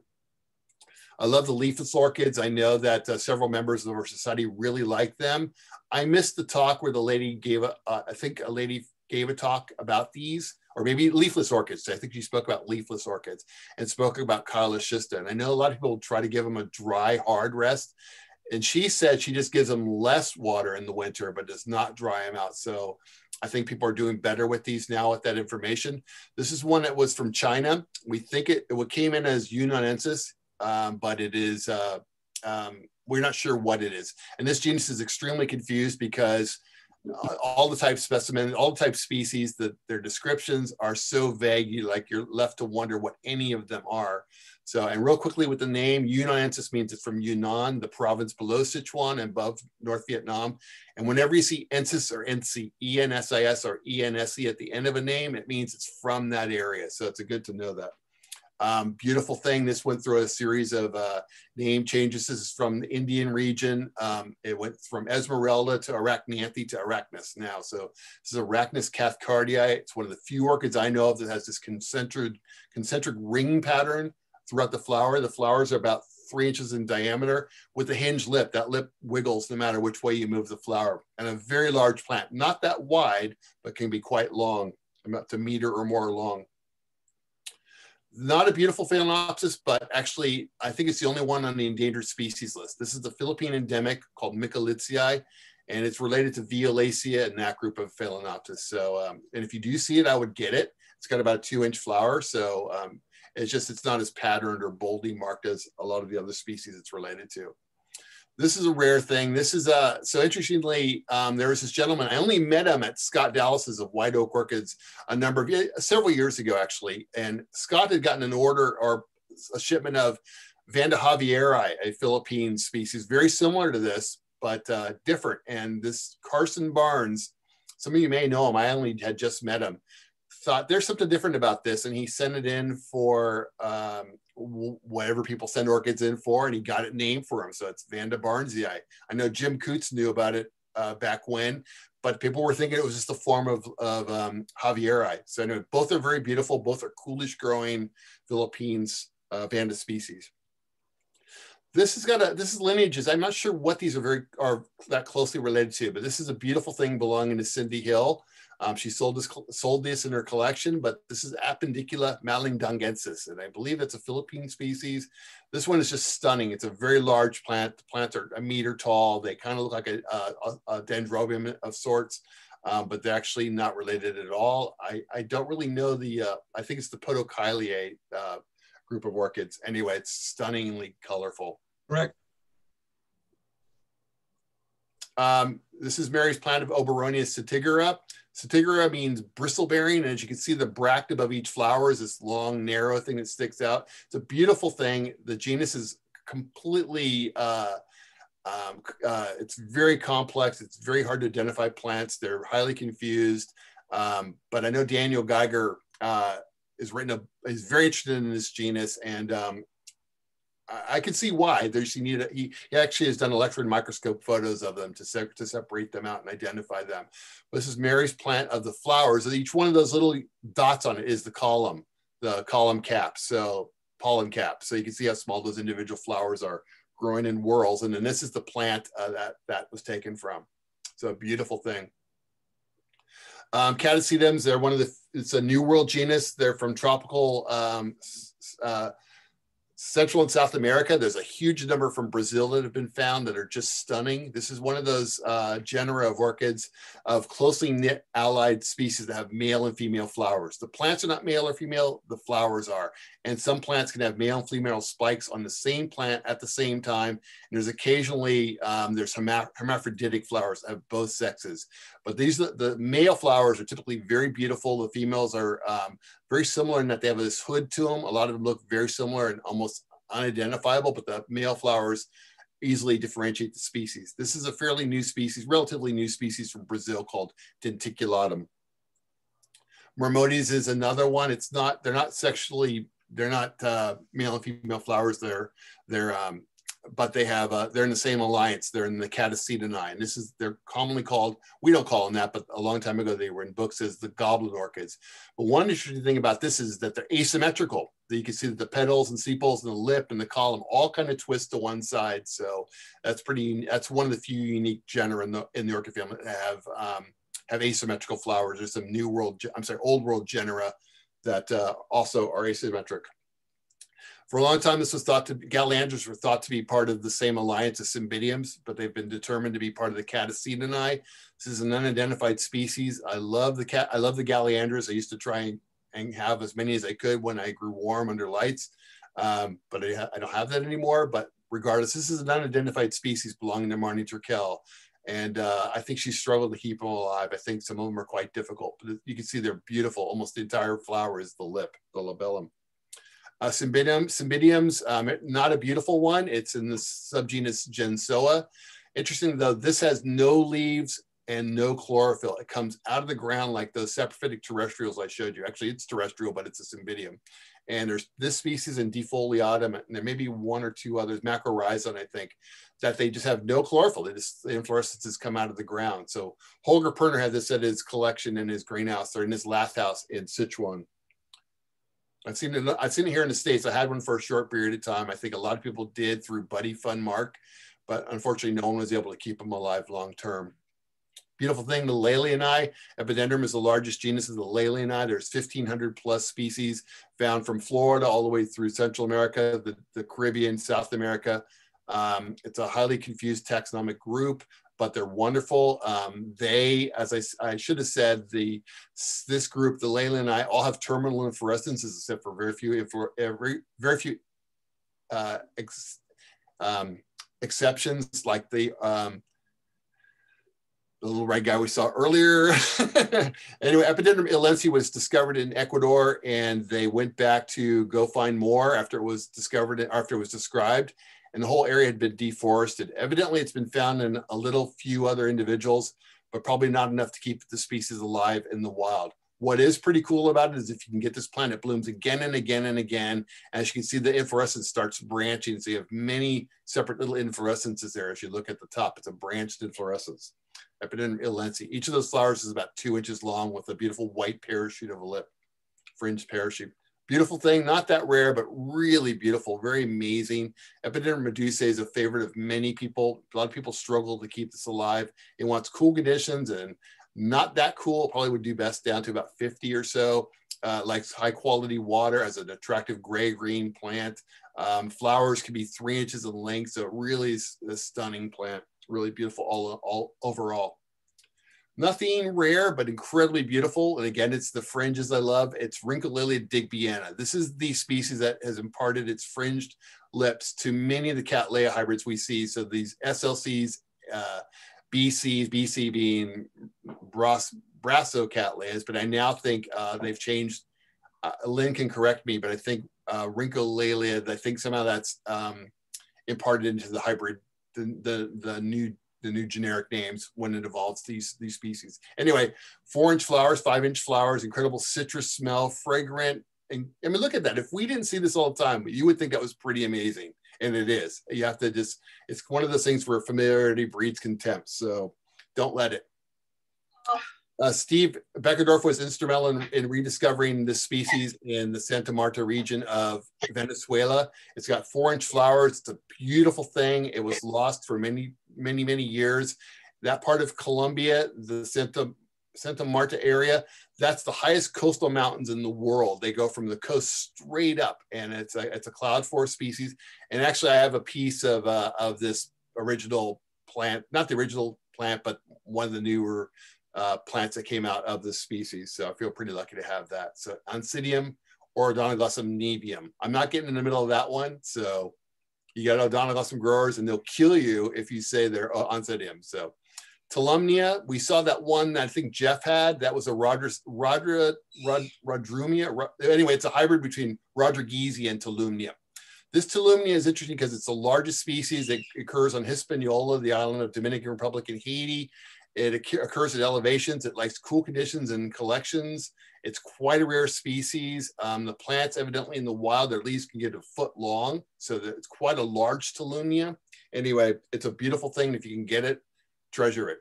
I love the leafless orchids. I know that uh, several members of our society really like them. I missed the talk where the lady gave a, uh, I think a lady gave a talk about these, or maybe leafless orchids. I think she spoke about leafless orchids and spoke about Chiloschista. And I know a lot of people try to give them a dry, hard rest. And she said she just gives them less water in the winter, but does not dry them out. So I think people are doing better with these now with that information. This is one that was from China. We think it, it came in as Yunnanensis um, but it is, uh, um, we're not sure what it is. And this genus is extremely confused because uh, all the type specimen, all the type species, that their descriptions are so vague, you like you're left to wonder what any of them are. So, and real quickly with the name, Yunnanensis means it's from Yunnan, the province below Sichuan and above North Vietnam. And whenever you see ensis or ensi, E-N-S-I-S or E-N-S-E at the end of a name, it means it's from that area. So it's a good to know that. Um, beautiful thing. This went through a series of uh, name changes. This is from the Indian region. Um, it went from Esmeralda to Arachnianthe to Arachnis now. So this is Arachnis cathcartii. It's one of the few orchids I know of that has this concentric, concentric ring pattern throughout the flower. The flowers are about three inches in diameter with a hinged lip. That lip wiggles no matter which way you move the flower. And a very large plant, not that wide, but can be quite long, about a meter or more long not a beautiful Phalaenopsis, but actually, I think it's the only one on the endangered species list. This is the Philippine endemic called Micholitzii, and it's related to Violacea and that group of Phalaenopsis. So, um, and if you do see it, I would get it. It's got about a two inch flower. So um, it's just, it's not as patterned or boldly marked as a lot of the other species it's related to this is a rare thing. This is a so interestingly, um, there was this gentleman. I only met him at Scott Dallas's of White Oak Orchids a number of several years ago, actually. And Scott had gotten an order or a shipment of Vanda javieri, a Philippine species, very similar to this, but uh, different. And this Carson Barnes, some of you may know him. I only had just met him. Thought there's something different about this, and he sent it in for um, whatever people send orchids in for, and he got it named for him. So it's Vanda Barnesii. I know Jim Cootes knew about it uh, back when, but people were thinking it was just a form of, of um, Javieri. So anyway, both are very beautiful. Both are coolish growing Philippines uh, Vanda species. This has got a, this is lineages. I'm not sure what these are very, are that closely related to, but this is a beautiful thing belonging to Cindy Hill. Um, she sold this sold this in her collection, but this is Appendicula malindangensis, and I believe it's a Philippine species. This one is just stunning. It's a very large plant. The plants are a meter tall. They kind of look like a, a, a dendrobium of sorts, um, but they're actually not related at all. I, I don't really know the, uh, I think it's the Podochileae uh, group of orchids. Anyway, it's stunningly colorful. Correct. Um, this is Mary's plant of Oberonia setigera. Setigera means bristle bearing, and as you can see, the bract above each flower is this long, narrow thing that sticks out. It's a beautiful thing. The genus is completely, uh, um, uh, it's very complex. It's very hard to identify plants. They're highly confused. Um, but I know Daniel Geiger uh, is written a, is very interested in this genus, and um, I can see why. There's you need a, he, he actually has done electron microscope photos of them to, se to separate them out and identify them. This is Mary's plant of the flowers. And Each one of those little dots on it is the column, the column cap. So pollen cap. So you can see how small those individual flowers are growing in whorls. And then this is the plant uh, that that was taken from. So a beautiful thing. Um, Catasetums, they're one of the, it's a New World genus. They're from tropical um, uh, Central and South America, there's a huge number from Brazil that have been found that are just stunning. This is one of those uh, genera of orchids of closely knit allied species that have male and female flowers. The plants are not male or female, the flowers are. And some plants can have male and female spikes on the same plant at the same time. And there's occasionally, um, there's hermaphroditic flowers of both sexes. But these, the male flowers are typically very beautiful. The females are um, very similar in that they have this hood to them. A lot of them look very similar and almost unidentifiable, but the male flowers easily differentiate the species. This is a fairly new species, relatively new species from Brazil called denticulatum. Mormodes is another one. It's not, they're not sexually, they're not uh, male and female flowers. They're, they're um, but they have uh, they're in the same alliance. They're in the Catasetinae, and this is they're commonly called. We don't call them that, but a long time ago they were in books as the goblin orchids. But one interesting thing about this is that they're asymmetrical. That you can see that the petals and sepals and the lip and the column all kind of twist to one side. So that's pretty. That's one of the few unique genera in the in the orchid family that have um, have asymmetrical flowers. There's some new world. I'm sorry, old world genera that uh, also are asymmetric. For a long time, this was thought to be, Galeandras were thought to be part of the same alliance as Cymbidiums, but they've been determined to be part of the Catasetinae. This is an unidentified species. I love the cat. I love the Galeandras. I used to try and, and have as many as I could when I grew warm under lights, um, but I, I, don't have that anymore. But regardless, this is an unidentified species belonging to Marnie Turkel. And uh, I think she struggled to keep them alive. I think some of them are quite difficult, but you can see they're beautiful. Almost the entire flower is the lip, the labellum. Uh, Cymbidium, Cymbidium's um, not a beautiful one. It's in the subgenus Jensoa. Interesting though, this has no leaves and no chlorophyll. It comes out of the ground like those saprophytic terrestrials I showed you. Actually, it's terrestrial, but it's a Cymbidium. And there's this species in Defoliatum, and there may be one or two others, Macrorhizon, I think, that they just have no chlorophyll. They just, the inflorescences come out of the ground. So Holger Perner had this at his collection in his greenhouse or in his last house in Sichuan. I've seen it. I've seen it here in the states. I had one for a short period of time. I think a lot of people did through Buddy Fund Mark, but unfortunately, no one was able to keep them alive long term. Beautiful thing, the Laeliinae. Epidendrum is the largest genus of the Laeliinae. There's 1,500 plus species found from Florida all the way through Central America, the, the Caribbean, South America. Um, it's a highly confused taxonomic group but they're wonderful. Um, they, as I, I, should have said, the this group, the Layla and I, all have terminal inflorescences except for very few, for every, very few uh, ex, um, exceptions, like the um, the little red guy we saw earlier. *laughs* anyway, Epidendrum ilense was discovered in Ecuador, and they went back to go find more after it was discovered, after it was described and the whole area had been deforested. Evidently, it's been found in a little few other individuals, but probably not enough to keep the species alive in the wild. What is pretty cool about it is if you can get this plant, it blooms again and again and again. As you can see, the inflorescence starts branching. So you have many separate little inflorescences there. As you look at the top, it's a branched inflorescence. Epidendrum. Each of those flowers is about two inches long with a beautiful white parachute of a lip, fringed parachute. Beautiful thing, not that rare, but really beautiful, very amazing. Epidendrum medusae is a favorite of many people. A lot of people struggle to keep this alive. It wants cool conditions and not that cool. Probably would do best down to about 50 or so. Uh, likes high quality water as an attractive gray green plant. Um, flowers can be three inches in length, so it really is a stunning plant. Really beautiful all, all overall. Nothing rare, but incredibly beautiful. And again, it's the fringes I love. It's Rhyncholaelia digbyana. This is the species that has imparted its fringed lips to many of the Cattleya hybrids we see. So these SLCs, uh, BCs, BC being Bras, Brasso Cattleyas, but I now think uh, they've changed. Uh, Lynne can correct me, but I think uh, Rhyncholaelia, I think somehow that's um, imparted into the hybrid, the, the, the new the new generic names when it evolves these these species. Anyway, four inch flowers, five inch flowers, incredible citrus smell, fragrant. And I mean, look at that. If we didn't see this all the time, you would think that was pretty amazing. And it is. You have to just, it's one of those things where familiarity breeds contempt. So don't let it. Oh. Uh, Steve Beckendorf was instrumental in, in, rediscovering this species in the Santa Marta region of Venezuela. It's got four inch flowers. It's a beautiful thing. It was lost for many, many, many years. That part of Colombia, the Santa, Santa Marta area, that's the highest coastal mountains in the world. They go from the coast straight up and it's a, it's a cloud forest species. And actually I have a piece of, uh, of this original plant, not the original plant, but one of the newer uh, plants that came out of this species. So I feel pretty lucky to have that. So Oncidium or Odontoglossum niveum. I'm not getting in the middle of that one. So you got Odontoglossum growers and they'll kill you if you say they're Oncidium. So Tolumnia, we saw that one that I think Jeff had. That was a Roger, Rodra, Rod, Rodrumnia. Rod, anyway, it's a hybrid between Rodriguezia and Tolumnia. This Tolumnia is interesting because it's the largest species that occurs on Hispaniola, the island of Dominican Republic and Haiti. It occurs at elevations. It likes cool conditions and collections. It's quite a rare species. Um, the plants, evidently in the wild, their leaves can get a foot long. So that it's quite a large Tolumnia. Anyway, it's a beautiful thing. If you can get it, treasure it.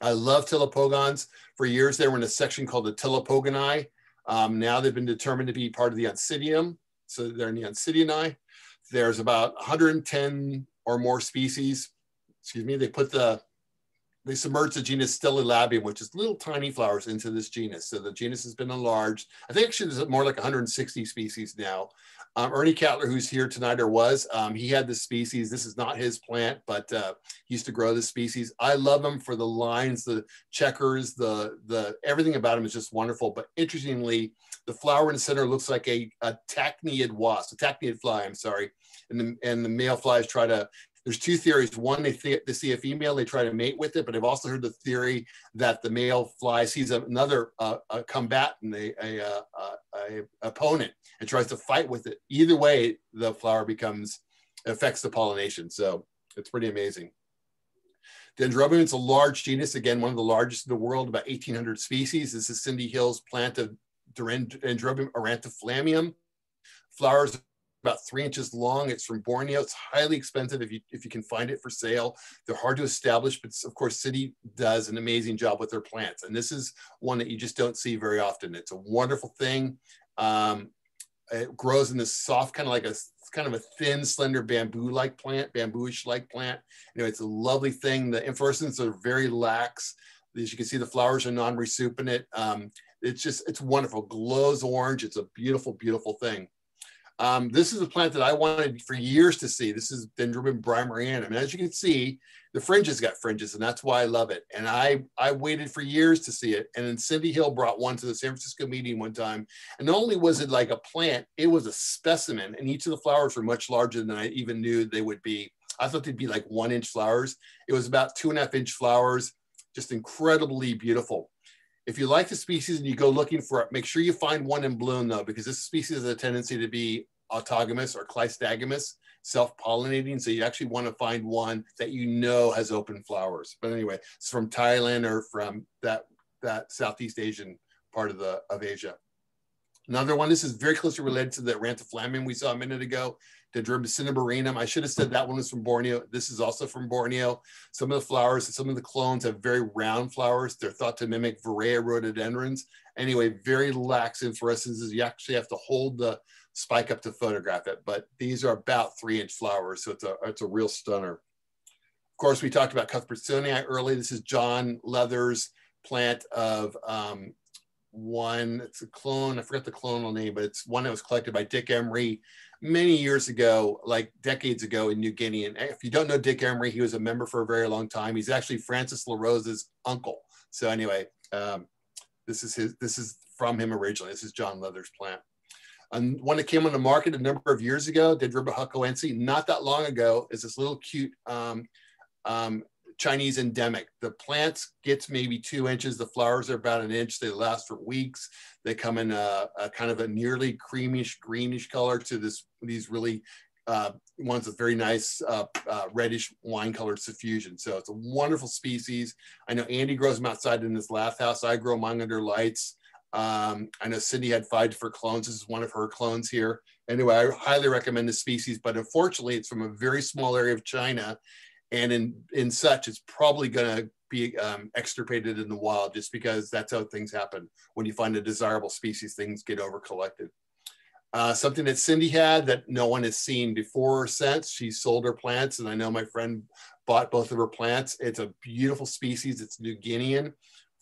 I love Telipogons. For years, they were in a section called the Tilapogoni. Um, now they've been determined to be part of the Oncidium. So they're in the Oncidianae. There's about 110 or more species. Excuse me. They put the they submerged the genus Stellilabium, which is little tiny flowers, into this genus. So the genus has been enlarged. I think actually there's more like 160 species now. Um, Ernie Cattler, who's here tonight or was, um, he had this species. This is not his plant, but uh, he used to grow this species. I love him for the lines, the checkers, the the everything about him is just wonderful. But interestingly, the flower in the center looks like a, a tachinid wasp, a tachinid fly. I'm sorry, and the and the male flies try to there's two theories. One, they, th- they see a female, they try to mate with it, but I've also heard the theory that the male fly sees another uh, a combatant, a, a, a, a, opponent, and tries to fight with it. Either way, the flower becomes affects the pollination. So it's pretty amazing. Dendrobium is a large genus, again, one of the largest in the world, about 1,800 species. This is Cindy Hill's plant of Dendrobium aurantiflammeum. Flowers about three inches long. It's from Borneo. It's highly expensive if you if you can find it for sale. They're hard to establish, but of course, Cindy does an amazing job with their plants. And this is one that you just don't see very often. It's a wonderful thing. Um, it grows in this soft, kind of like a kind of a thin, slender bamboo-like plant, bambooish-like plant. You know, it's a lovely thing. The inflorescences are very lax. As you can see, the flowers are non-resupinate. Um, it's just, it's wonderful. Glows orange. It's a beautiful, beautiful thing. Um, this is a plant that I wanted for years to see. This is Dendrobium brymerianum. And as you can see, the fringes got fringes, and that's why I love it. And I, I waited for years to see it. And then Cindy Hill brought one to the San Francisco meeting one time. And not only was it like a plant, it was a specimen. And each of the flowers were much larger than I even knew they would be. I thought they'd be like one inch flowers. It was about two and a half inch flowers, just incredibly beautiful. If you like the species and you go looking for it, make sure you find one in bloom though, because this species has a tendency to be autogamous or cleistogamous, self-pollinating. So you actually want to find one that you know has open flowers. But anyway, it's from Thailand or from that, that Southeast Asian part of the of Asia. Another one, this is very closely related to the aurantiflammeum we saw a minute ago, Dendrobium cinnabarinum. I should have said that one was from Borneo. This is also from Borneo. Some of the flowers, some of the clones have very round flowers. They're thought to mimic Vireya rhododendrons. Anyway, very lax inflorescences. You actually have to hold the spike up to photograph it, but these are about three inch flowers. So it's a, it's a real stunner. Of course, we talked about Cuthbertsonii early. This is John Leather's plant of um, one, it's a clone, I forgot the clonal name, but it's one that was collected by Dick Emery many years ago, like decades ago in New Guinea. And if you don't know Dick Emery, he was a member for a very long time. He's actually Francis LaRose's uncle. So anyway, um, this is his, this is from him originally. This is John Leather's plant. And one that came on the market a number of years ago, Dendrobium hekouense, not that long ago, is this little cute um, um, Chinese endemic. The plants gets maybe two inches. The flowers are about an inch. They last for weeks. They come in a, a kind of a nearly creamish greenish color to this these really uh, ones with very nice uh, uh, reddish wine colored suffusion. So it's a wonderful species. I know Andy grows them outside in his lath house. I grow mine under lights. Um, I know Cindy had five different clones. This is one of her clones here. Anyway, I highly recommend this species, but unfortunately, it's from a very small area of China and in in such it's probably going to be um, extirpated in the wild just because that's how things happen. When you find a desirable species things get over collected uh, something that cindy had that no one has seen before or since she sold her plants and i know my friend bought both of her plants. It's a beautiful species. It's new guinean.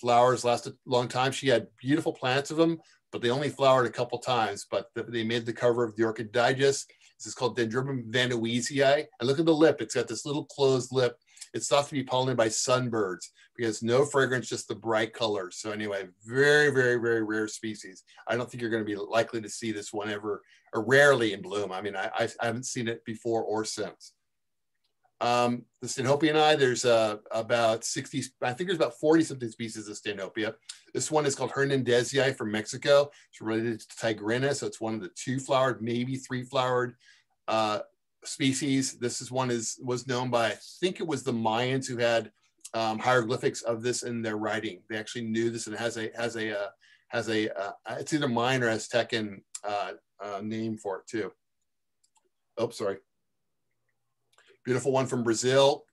Flowers last a long time. She had beautiful plants of them but they only flowered a couple times but they made the cover of the orchid digest this is called Dendrobium vanderweesii. And look at the lip. It's got this little closed lip. It's thought to be pollinated by sunbirds because no fragrance, just the bright colors. So anyway, very, very, very rare species. I don't think you're going to be likely to see this one ever, or rarely in bloom. I mean, I, I haven't seen it before or since. Um, the Stanhopei, there's uh, about 60, I think there's about 40 something species of Stanhopea. This one is called Hernandezii from Mexico. It's related to Tigrina, so it's one of the two flowered, maybe three flowered uh, species. This is one is was known by, I think it was the Mayans who had um, hieroglyphics of this in their writing. They actually knew this and it has a, has a, uh, has a, uh, it's either Mayan or Aztecan uh, uh, name for it too. Oh, sorry beautiful one from Brazil.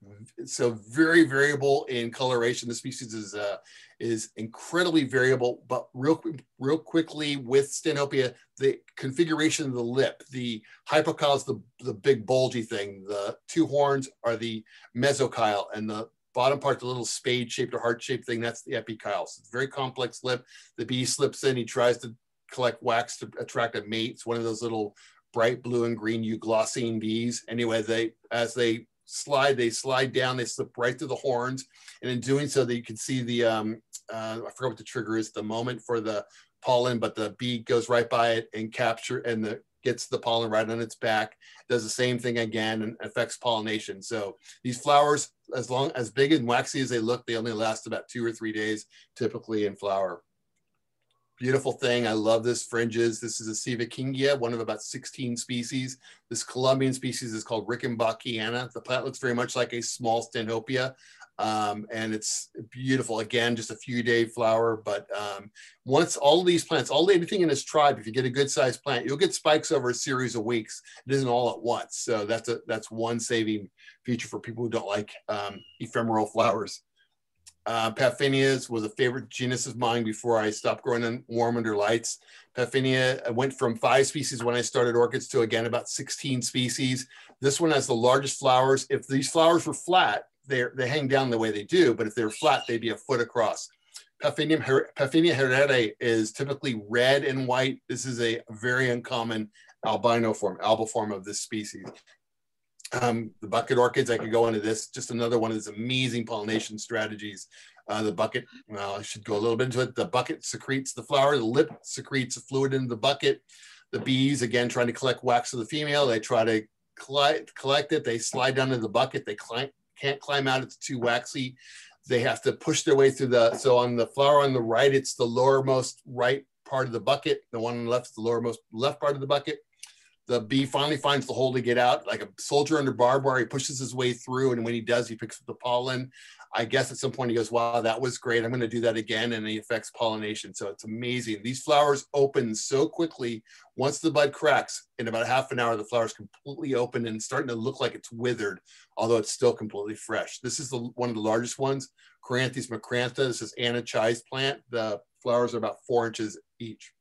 So very variable in coloration. The species is uh, is incredibly variable, but real real quickly with Stanhopea, the configuration of the lip, the hypochile is the, the big bulgy thing. The two horns are the mesochile and the bottom part, the little spade shaped or heart shaped thing, that's the epichile. So it's a very complex lip. The bee slips in, he tries to collect wax to attract a mate. It's one of those little bright blue and green euglossine bees. Anyway, they as they slide, they slide down, they slip right through the horns. And in doing so, that you can see the, um, uh, I forgot what the trigger is, the moment for the pollen, but the bee goes right by it and capture and the gets the pollen right on its back, does the same thing again and affects pollination. So these flowers, as long as big and waxy as they look, they only last about two or three days typically in flower beautiful thing. I love this fringes. This is a Sievekingia, one of about 16 species. This Colombian species is called reichenbachiana. The plant looks very much like a small Stanhopea. Um, and it's beautiful. Again, just a few day flower, but um, once all these plants, all the anything in this tribe, if you get a good sized plant, you'll get spikes over a series of weeks. It isn't all at once. So that's a that's one saving feature for people who don't like um, ephemeral flowers. Uh, was a favorite genus of mine before I stopped growing in warm under lights. Paphinia went from five species when I started orchids to again about 16 species. This one has the largest flowers. If these flowers were flat, they they hang down the way they do, but if they're flat, they'd be a foot across. Paphinia, Paphinia herrerae is typically red and white. This is a very uncommon albino form, albiform of this species. Um, the bucket orchids, I could go into this, just another one of these amazing pollination strategies. Uh, the bucket, well, I should go a little bit into it. The bucket secretes the flower, the lip secretes the fluid into the bucket. The bees, again, trying to collect wax of the female, they try to collect, it. They slide down into the bucket. They climb, can't climb out, it's too waxy. They have to push their way through the, so on the flower on the right, it's the lowermost right part of the bucket. The one on the left is the lowermost left part of the bucket the bee finally finds the hole to get out like a soldier under barbed wire he pushes his way through and when he does he picks up the pollen I guess at some point he goes, wow, that was great. I'm going to do that again. And he affects pollination. So it's amazing. These flowers open so quickly. Once the bud cracks, in about half an hour, the flower's completely open and starting to look like it's withered, although it's still completely fresh. This is the, one of the largest ones, Coryanthes macrantha. This is Anna plant. The flowers are about four inches each.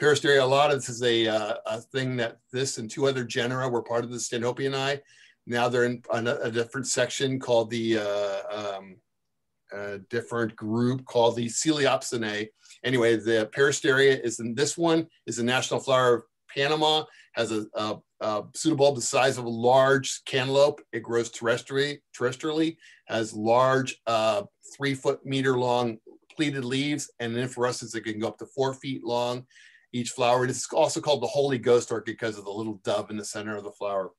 Peristeria is a, uh, a thing that this and two other genera were part of the Stanhopeanae. Now they're in a, a different section called the uh, um, a different group called the Coleopsinae. Anyway, the peristeria is in this one is the national flower of Panama, has a, a, a pseudobulb the size of a large cantaloupe. It grows terrestrially, terrestrially has large uh, three foot meter long pleated leaves and an inflorescence that can go up to four feet long each flower. It is also called the Holy Ghost orchid because of the little dove in the center of the flower.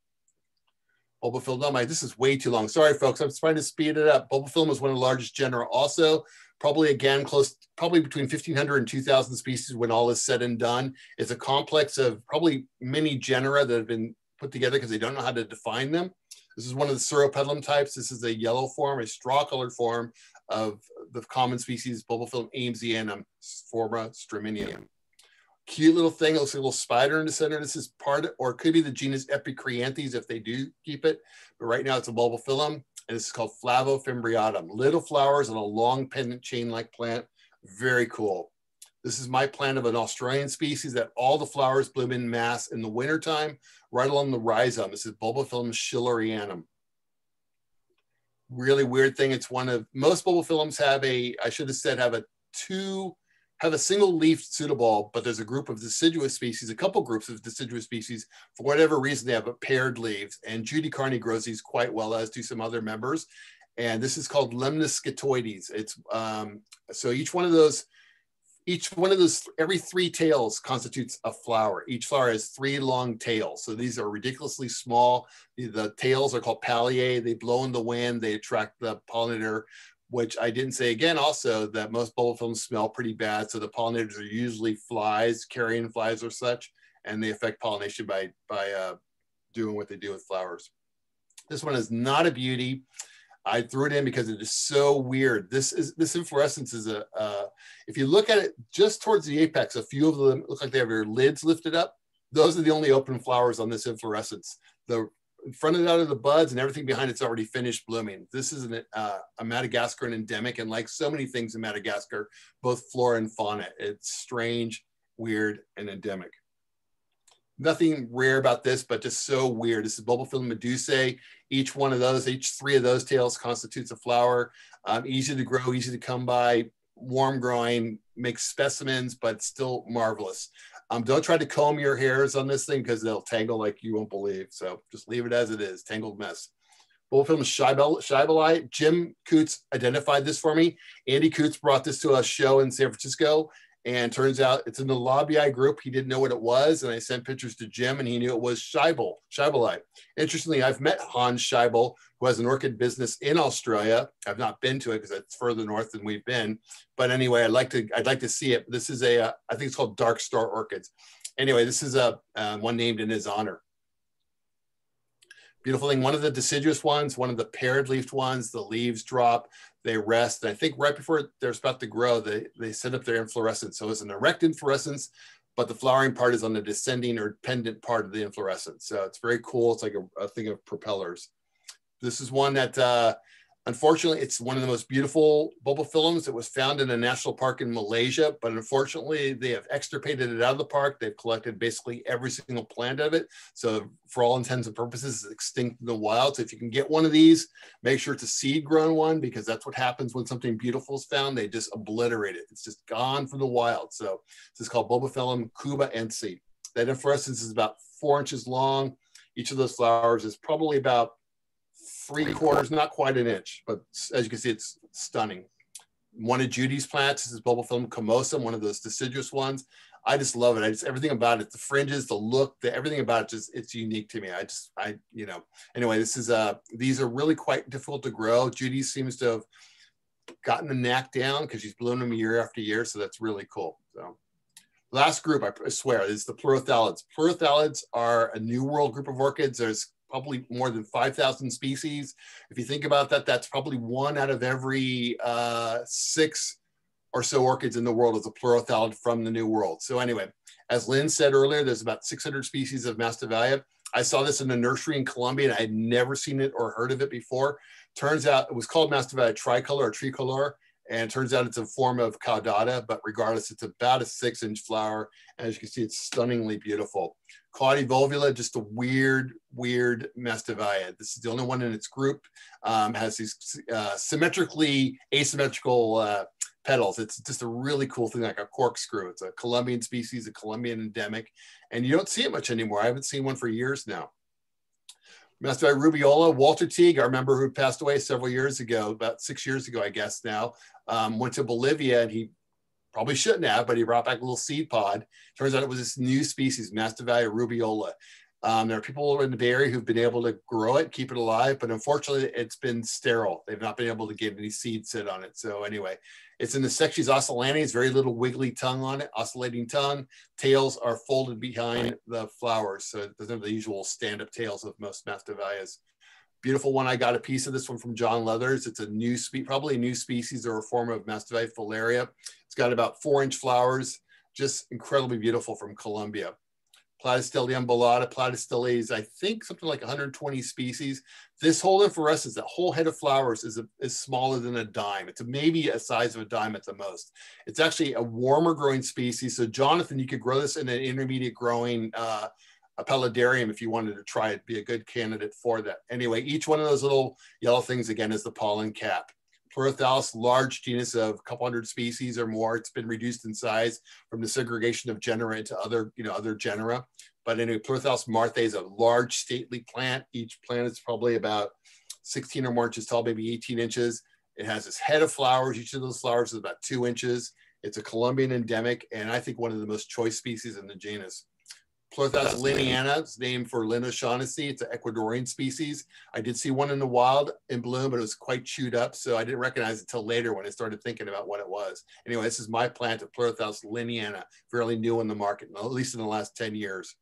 Bulbophyllum, this is way too long. Sorry, folks, I'm trying to speed it up. Bulbophyllum is one of the largest genera also, probably again, close, probably between 1,500 and 2,000 species when all is said and done. It's a complex of probably many genera that have been put together because they don't know how to define them. This is one of the Sauropetalum types. This is a yellow form, a straw-colored form of the common species Bulbophyllum amesianum, Forma stramineum cute little thing. It looks like a little spider in the center. This is part, of, or it could be the genus Epicrianthes if they do keep it. But right now it's a bulbophyllum, and this is called Flavofimbriatum. Little flowers on a long pendant chain-like plant. Very cool. This is my plant of an Australian species that all the flowers bloom in mass in the wintertime, right along the rhizome. This is Bulbophyllum schillerianum. Really weird thing. It's one of most bulbophyllums have a, I should have said, have a two have a single leaf pseudobulb, but there's a group of deciduous species, a couple groups of deciduous species, for whatever reason, they have a paired leaves. And Judy Carney grows these quite well, as do some other members. And this is called Lemniscatoides. It's um, so each one of those, each one of those, every three tails constitutes a flower. Each flower has three long tails. So these are ridiculously small. The, the tails are called palliae. They blow in the wind. They attract the pollinator which I didn't say again also that most bulbophyllums smell pretty bad. So the pollinators are usually flies, carrion flies or such, and they affect pollination by, by uh, doing what they do with flowers. This one is not a beauty. I threw it in because it is so weird. This is this inflorescence is a, uh, if you look at it just towards the apex, a few of them look like they have their lids lifted up. Those are the only open flowers on this inflorescence. The in front of out of the buds and everything behind it's already finished blooming. This is an, uh, a Madagascar endemic, and like so many things in Madagascar, both flora and fauna, it's strange, weird, and endemic. Nothing rare about this, but just so weird. This is Bulbophyllum medusae. Each one of those, each three of those tails constitutes a flower. Um, easy to grow, easy to come by, warm growing, makes specimens, but still marvelous. Um, don't try to comb your hairs on this thing because they'll tangle like you won't believe. So just leave it as it is, tangled mess. Bulbophyllum scheibelii. Jim Cootes identified this for me. Andy Coots brought this to a show in San Francisco and turns out it's in the Labii group. He didn't know what it was. And I sent pictures to Jim and he knew it was Scheibel, Scheibelii. Interestingly, I've met Hans Scheibel, who has an orchid business in Australia. I've not been to it because it's further north than we've been. But anyway, I'd like to, I'd like to see it. This is a, uh, I think it's called Dark Star Orchids. Anyway, this is a uh, one named in his honor. Beautiful thing. One of the deciduous ones, one of the paired leafed ones, the leaves drop, they rest. And I think right before they're about to grow, they, they set up their inflorescence. So it's an erect inflorescence, but the flowering part is on the descending or pendant part of the inflorescence. So it's very cool. It's like a, a thing of propellers. This is one that uh, Unfortunately, it's one of the most beautiful bulbophyllums. It was found in a national park in Malaysia, but unfortunately, they have extirpated it out of the park. They've collected basically every single plant of it. So, for all intents and purposes, it's extinct in the wild. So, if you can get one of these, make sure it's a seed grown one because that's what happens when something beautiful is found. They just obliterate it. It's just gone from the wild. So, this is called Bulbophyllum kubahense. That inflorescence is about four inches long. Each of those flowers is probably about three quarters, not quite an inch, but as you can see, it's stunning. One of Judy's plants this is phyllum comosum, one of those deciduous ones. I just love it. I just everything about it, the fringes, the look, the everything about it, just it's unique to me. I just I you know. Anyway, this is uh these are really quite difficult to grow. Judy seems to have gotten the knack down because she's blown them year after year, so that's really cool. So last group, I swear, is the pleurothallids. Pleurothallids are a new world group of orchids. There's probably more than 5,000 species. If you think about that, that's probably one out of every uh, six or so orchids in the world is a pleurothallid from the New World. So anyway, as Lynne said earlier, there's about 600 species of Masdevallia. I saw this in a nursery in Colombia and I had never seen it or heard of it before. Turns out it was called Masdevallia tricolor or tricolor. And it turns out it's a form of caudata, but regardless, it's about a six inch flower. And as you can see, it's stunningly beautiful. Caudivolvula, just a weird, weird Masdevallia. This is the only one in its group. Um, has these uh, symmetrically asymmetrical uh, petals. It's just a really cool thing, like a corkscrew. It's a Colombian species, a Colombian endemic, and you don't see it much anymore. I haven't seen one for years now. Masdevallia Rubiola, Walter Teague, I remember who passed away several years ago, about six years ago, I guess now, um, went to Bolivia and he probably shouldn't have, but he brought back a little seed pod. Turns out it was this new species, Masdevallia rubeola. Um, there are people in the Bay Area who've been able to grow it, keep it alive, but unfortunately it's been sterile. They've not been able to get any seed sit on it. So anyway, it's in the Sexues oscillantes, very little wiggly tongue on it, oscillating tongue. Tails are folded behind the flowers. So it doesn't have the usual stand-up tails of most Masdevallias. Beautiful one. I got a piece of this one from John Leathers. It's a new species, probably a new species or a form of Masdevallia filaria. It's got about four inch flowers, just incredibly beautiful from Colombia. Platystele umbellata, platysteles, I think something like 120 species. This whole inflorescence, that whole head of flowers is, a, is smaller than a dime. It's maybe a size of a dime at the most. It's actually a warmer growing species. So Jonathan, you could grow this in an intermediate growing uh, a paludarium if you wanted to try it, be a good candidate for that. Anyway, each one of those little yellow things again is the pollen cap. Pleurothallis, large genus of a couple hundred species or more. It's been reduced in size from the segregation of genera into other, you know, other genera. But anyway, Pleurothallis marthae is a large stately plant. Each plant is probably about 16 or more inches tall, maybe 18 inches. It has this head of flowers. Each of those flowers is about two inches. It's a Colombian endemic, and I think one of the most choice species in the genus. Pleurothallis lynniana, it's named for Lynn O'Shaughnessy. It's an Ecuadorian species. I did see one in the wild in bloom, but it was quite chewed up. So I didn't recognize it until later when I started thinking about what it was. Anyway, this is my plant of Pleurothallis lynniana, fairly new in the market, at least in the last 10 years.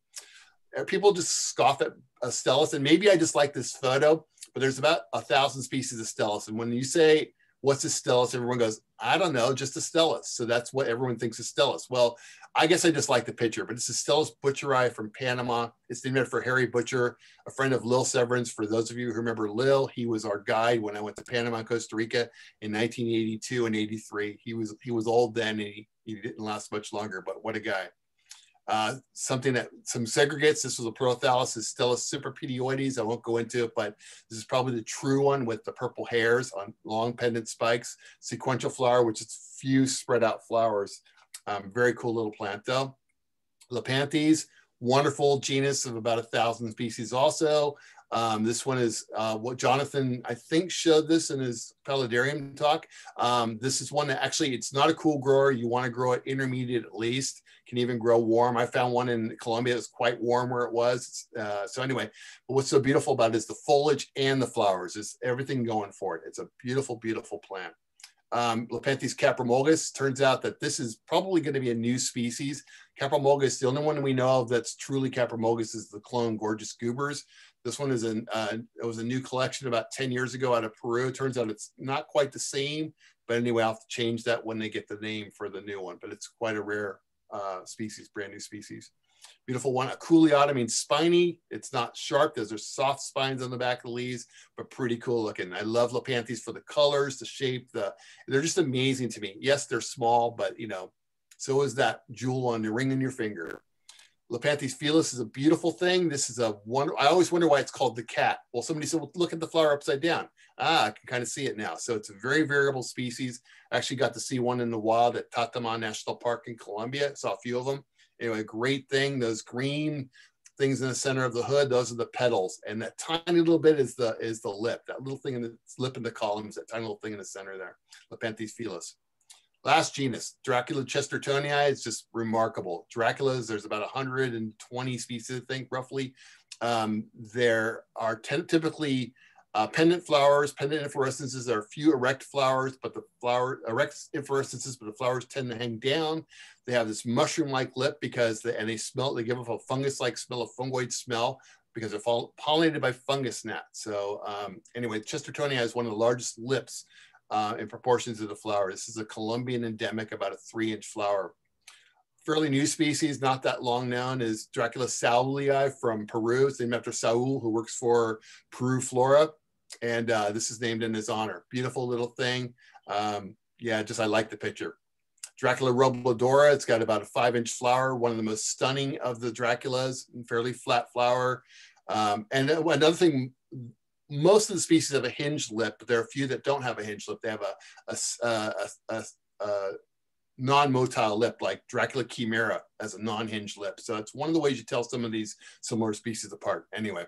People just scoff at Stelis, and maybe I just like this photo, but there's about a thousand species of Stelis. And when you say what's a Stelis? Everyone goes, I don't know, just a Stelis. So that's what everyone thinks is Stelis. Well, I guess I just like the picture, but it's a Stelis butcheri from Panama. It's named for Harry Butcher, a friend of Lil Severance. For those of you who remember Lil, he was our guide when I went to Panama Costa Rica in 1982 and 83. He was he was old then and he, he didn't last much longer, but what a guy. Uh, something that some segregates. This was a Pleurothallis is Stelis superpedioides. I won't go into it, but this is probably the true one with the purple hairs on long pendant spikes. Sequential flower, which is few spread out flowers. Um, very cool little plant though. Lepanthes, wonderful genus of about a thousand species also. Um, this one is uh, what Jonathan, I think, showed this in his paludarium talk. Um, this is one that actually, it's not a cool grower. You want to grow it intermediate at least. Can even grow warm. I found one in Colombia that's quite warm where it was. Uh, so anyway, but what's so beautiful about it is the foliage and the flowers. Is everything going for it. It's a beautiful, beautiful plant. Um, Lepanthes caprimulgus. Turns out that this is probably going to be a new species. Caprimulgus, the only one we know of that's truly caprimulgus is the clone Gorgeous Goobers. This one is an, uh, it was a new collection about 10 years ago out of Peru. Turns out it's not quite the same, but anyway, I'll have to change that when they get the name for the new one, but it's quite a rare uh, species, brand new species. Beautiful one, a coleotta means spiny. It's not sharp. Those are soft spines on the back of the leaves, but pretty cool looking. I love Lepanthes for the colors, the shape, the, they're just amazing to me. Yes, they're small, but you know, so is that jewel on the ring on your finger. Lepanthes felix is a beautiful thing. This is a one. I always wonder why it's called the cat. Well, somebody said, well, look at the flower upside down. Ah, I can kind of see it now. So it's a very variable species. I actually got to see one in the wild at Tatama National Park in Colombia. Saw a few of them. Anyway, great thing. Those green things in the center of the hood, those are the petals. And that tiny little bit is the is the lip. That little thing in the lip in the columns, that tiny little thing in the center there. Lepanthes felix. Last genus, Dracula chestertonii, is just remarkable. Draculas, there's about 120 species, I think, roughly. Um, there are typically uh, pendant flowers, pendant inflorescences. There are a few erect flowers, but the flower erect inflorescences, but the flowers tend to hang down. They have this mushroom-like lip because they and they smell. They give off a fungus-like smell, a fungoid smell. because they're pollinated by fungus gnats. So um, anyway, Chestertonia has one of the largest lips uh, in proportions of the flower. This is a Colombian endemic, about a three inch flower. Fairly new species, not that long known, is Dracula saulii from Peru. It's named after Saul, who works for Peru Flora. And uh, this is named in his honor. Beautiful little thing. Um, yeah, just I like the picture. Dracula robledorum, it's got about a five inch flower, one of the most stunning of the Draculas, fairly flat flower. Um, and another thing, most of the species have a hinged lip, but there are a few that don't have a hinged lip. They have a, a, a, a, non-motile lip, like Dracula chimera has a non-hinged lip. So it's one of the ways you tell some of these similar species apart. Anyway,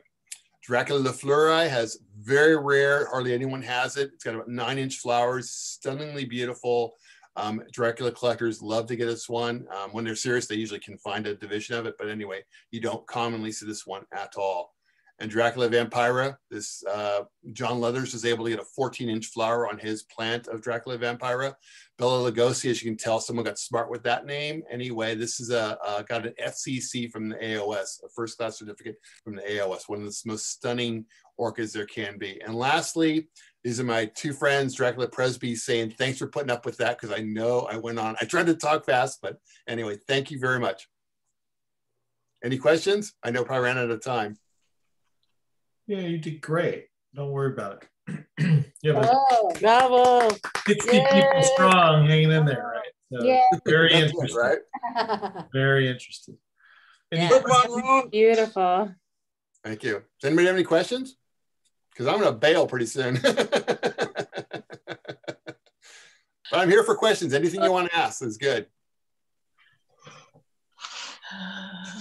Dracula lafleuri has very rare, hardly anyone has it. It's got about nine inch flowers, stunningly beautiful. Um, Dracula collectors love to get this one. Um, when they're serious, they usually can find a division of it. But anyway, you don't commonly see this one at all. And Dracula vampira, this uh, John Leathers was able to get a 14 inch flower on his plant of Dracula vampira. Bela Lugosi, as you can tell, someone got smart with that name. Anyway, this is a got an FCC from the AOS, a first class certificate from the AOS, one of the most stunning orchids there can be. And lastly, these are my two friends, Dracula Presby, saying thanks for putting up with that because I know I went on. I tried to talk fast, but anyway, thank you very much. Any questions? I know probably ran out of time. Yeah, you did great. Don't worry about it. *clears throat* yeah, but Oh, bravo. 60 people strong hanging in there, right? So Yeah. very interesting. right? *laughs* Very interesting. Any Good one, Beautiful. Thank you. Does anybody have any questions? Because I'm going to bail pretty soon. *laughs* but I'm here for questions. Anything you want to ask is good.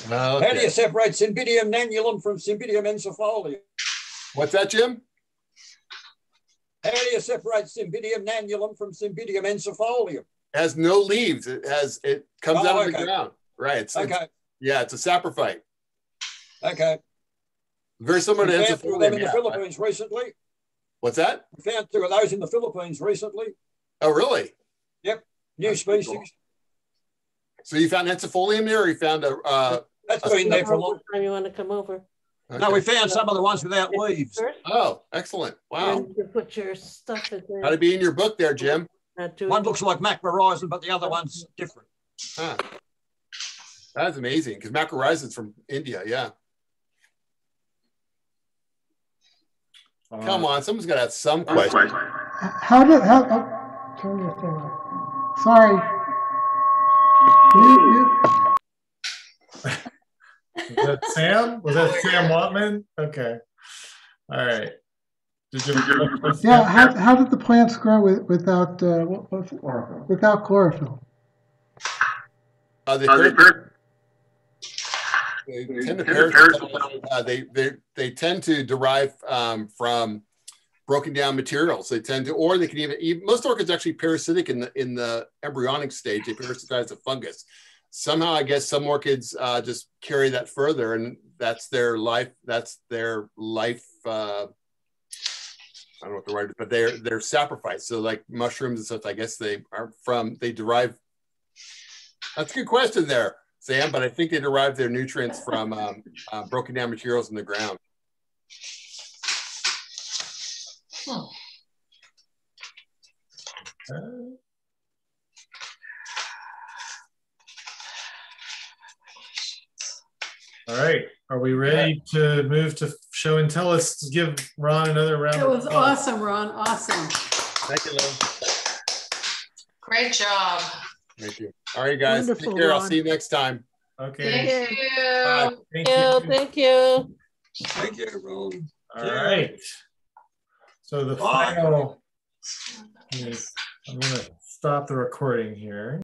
How do you separate Cymbidium nanulum from Cymbidium encephalium? What's that, Jim? How do you separate Cymbidium nanulum from Cymbidium encephalium? It has no leaves. It has it comes Oh, out of the ground. Right. It's, it's- Okay, yeah, it's a saprophyte. okay. Very similar We to found two of them encephalium. in the Yeah. Philippines recently. What's that? We found two of those in the Philippines recently. Oh, really? Yep. New That's pretty species. So you found encephalium there, or you found a? Uh, That's a- been there for a long. Time you want to come over? No, we found some of the ones without leaves. Oh, excellent! Wow. and you put your stuff in there. Got to be in your book there, Jim. One looks like macrorhizon, but the other one's different. Huh. That's amazing because macrorhizon's from India. Yeah. Come uh, on, someone's got to have some question. How did, how, oh, turn your thing on. Sorry. You, you, Was that Sam? Was that *laughs* Sam Watman? Okay. All right. Did you? yeah, how, how did the plants grow with, without, uh, what was it? Without chlorophyll? Uh, they, per- they tend to parasitize, uh, they, they, they tend to derive um, from broken down materials. They tend to, or they can even, even, most orchids are actually parasitic in the, in the embryonic stage. They parasitize the fungus. Somehow, I guess some orchids uh, just carry that further and that's their life. That's their life. Uh, I don't know what the right, but they're, they're saprophytes. So like mushrooms and stuff, I guess they are from, they derive that's a good question there, Sam. But I think they derive their nutrients from um, uh, broken down materials in the ground. All right. Are we ready to move to show and tell? Let's give Ron another round. That was applause. awesome, Ron. Awesome. Thank you, Lou. Great job. Thank you. All right, guys. Wonderful, Take care. I'll see you next time. Okay. Thank you. Bye. Thank Thank you. you. Thank you. Thank you, Ron. All right. So the Bye. final. I'm going to stop the recording here.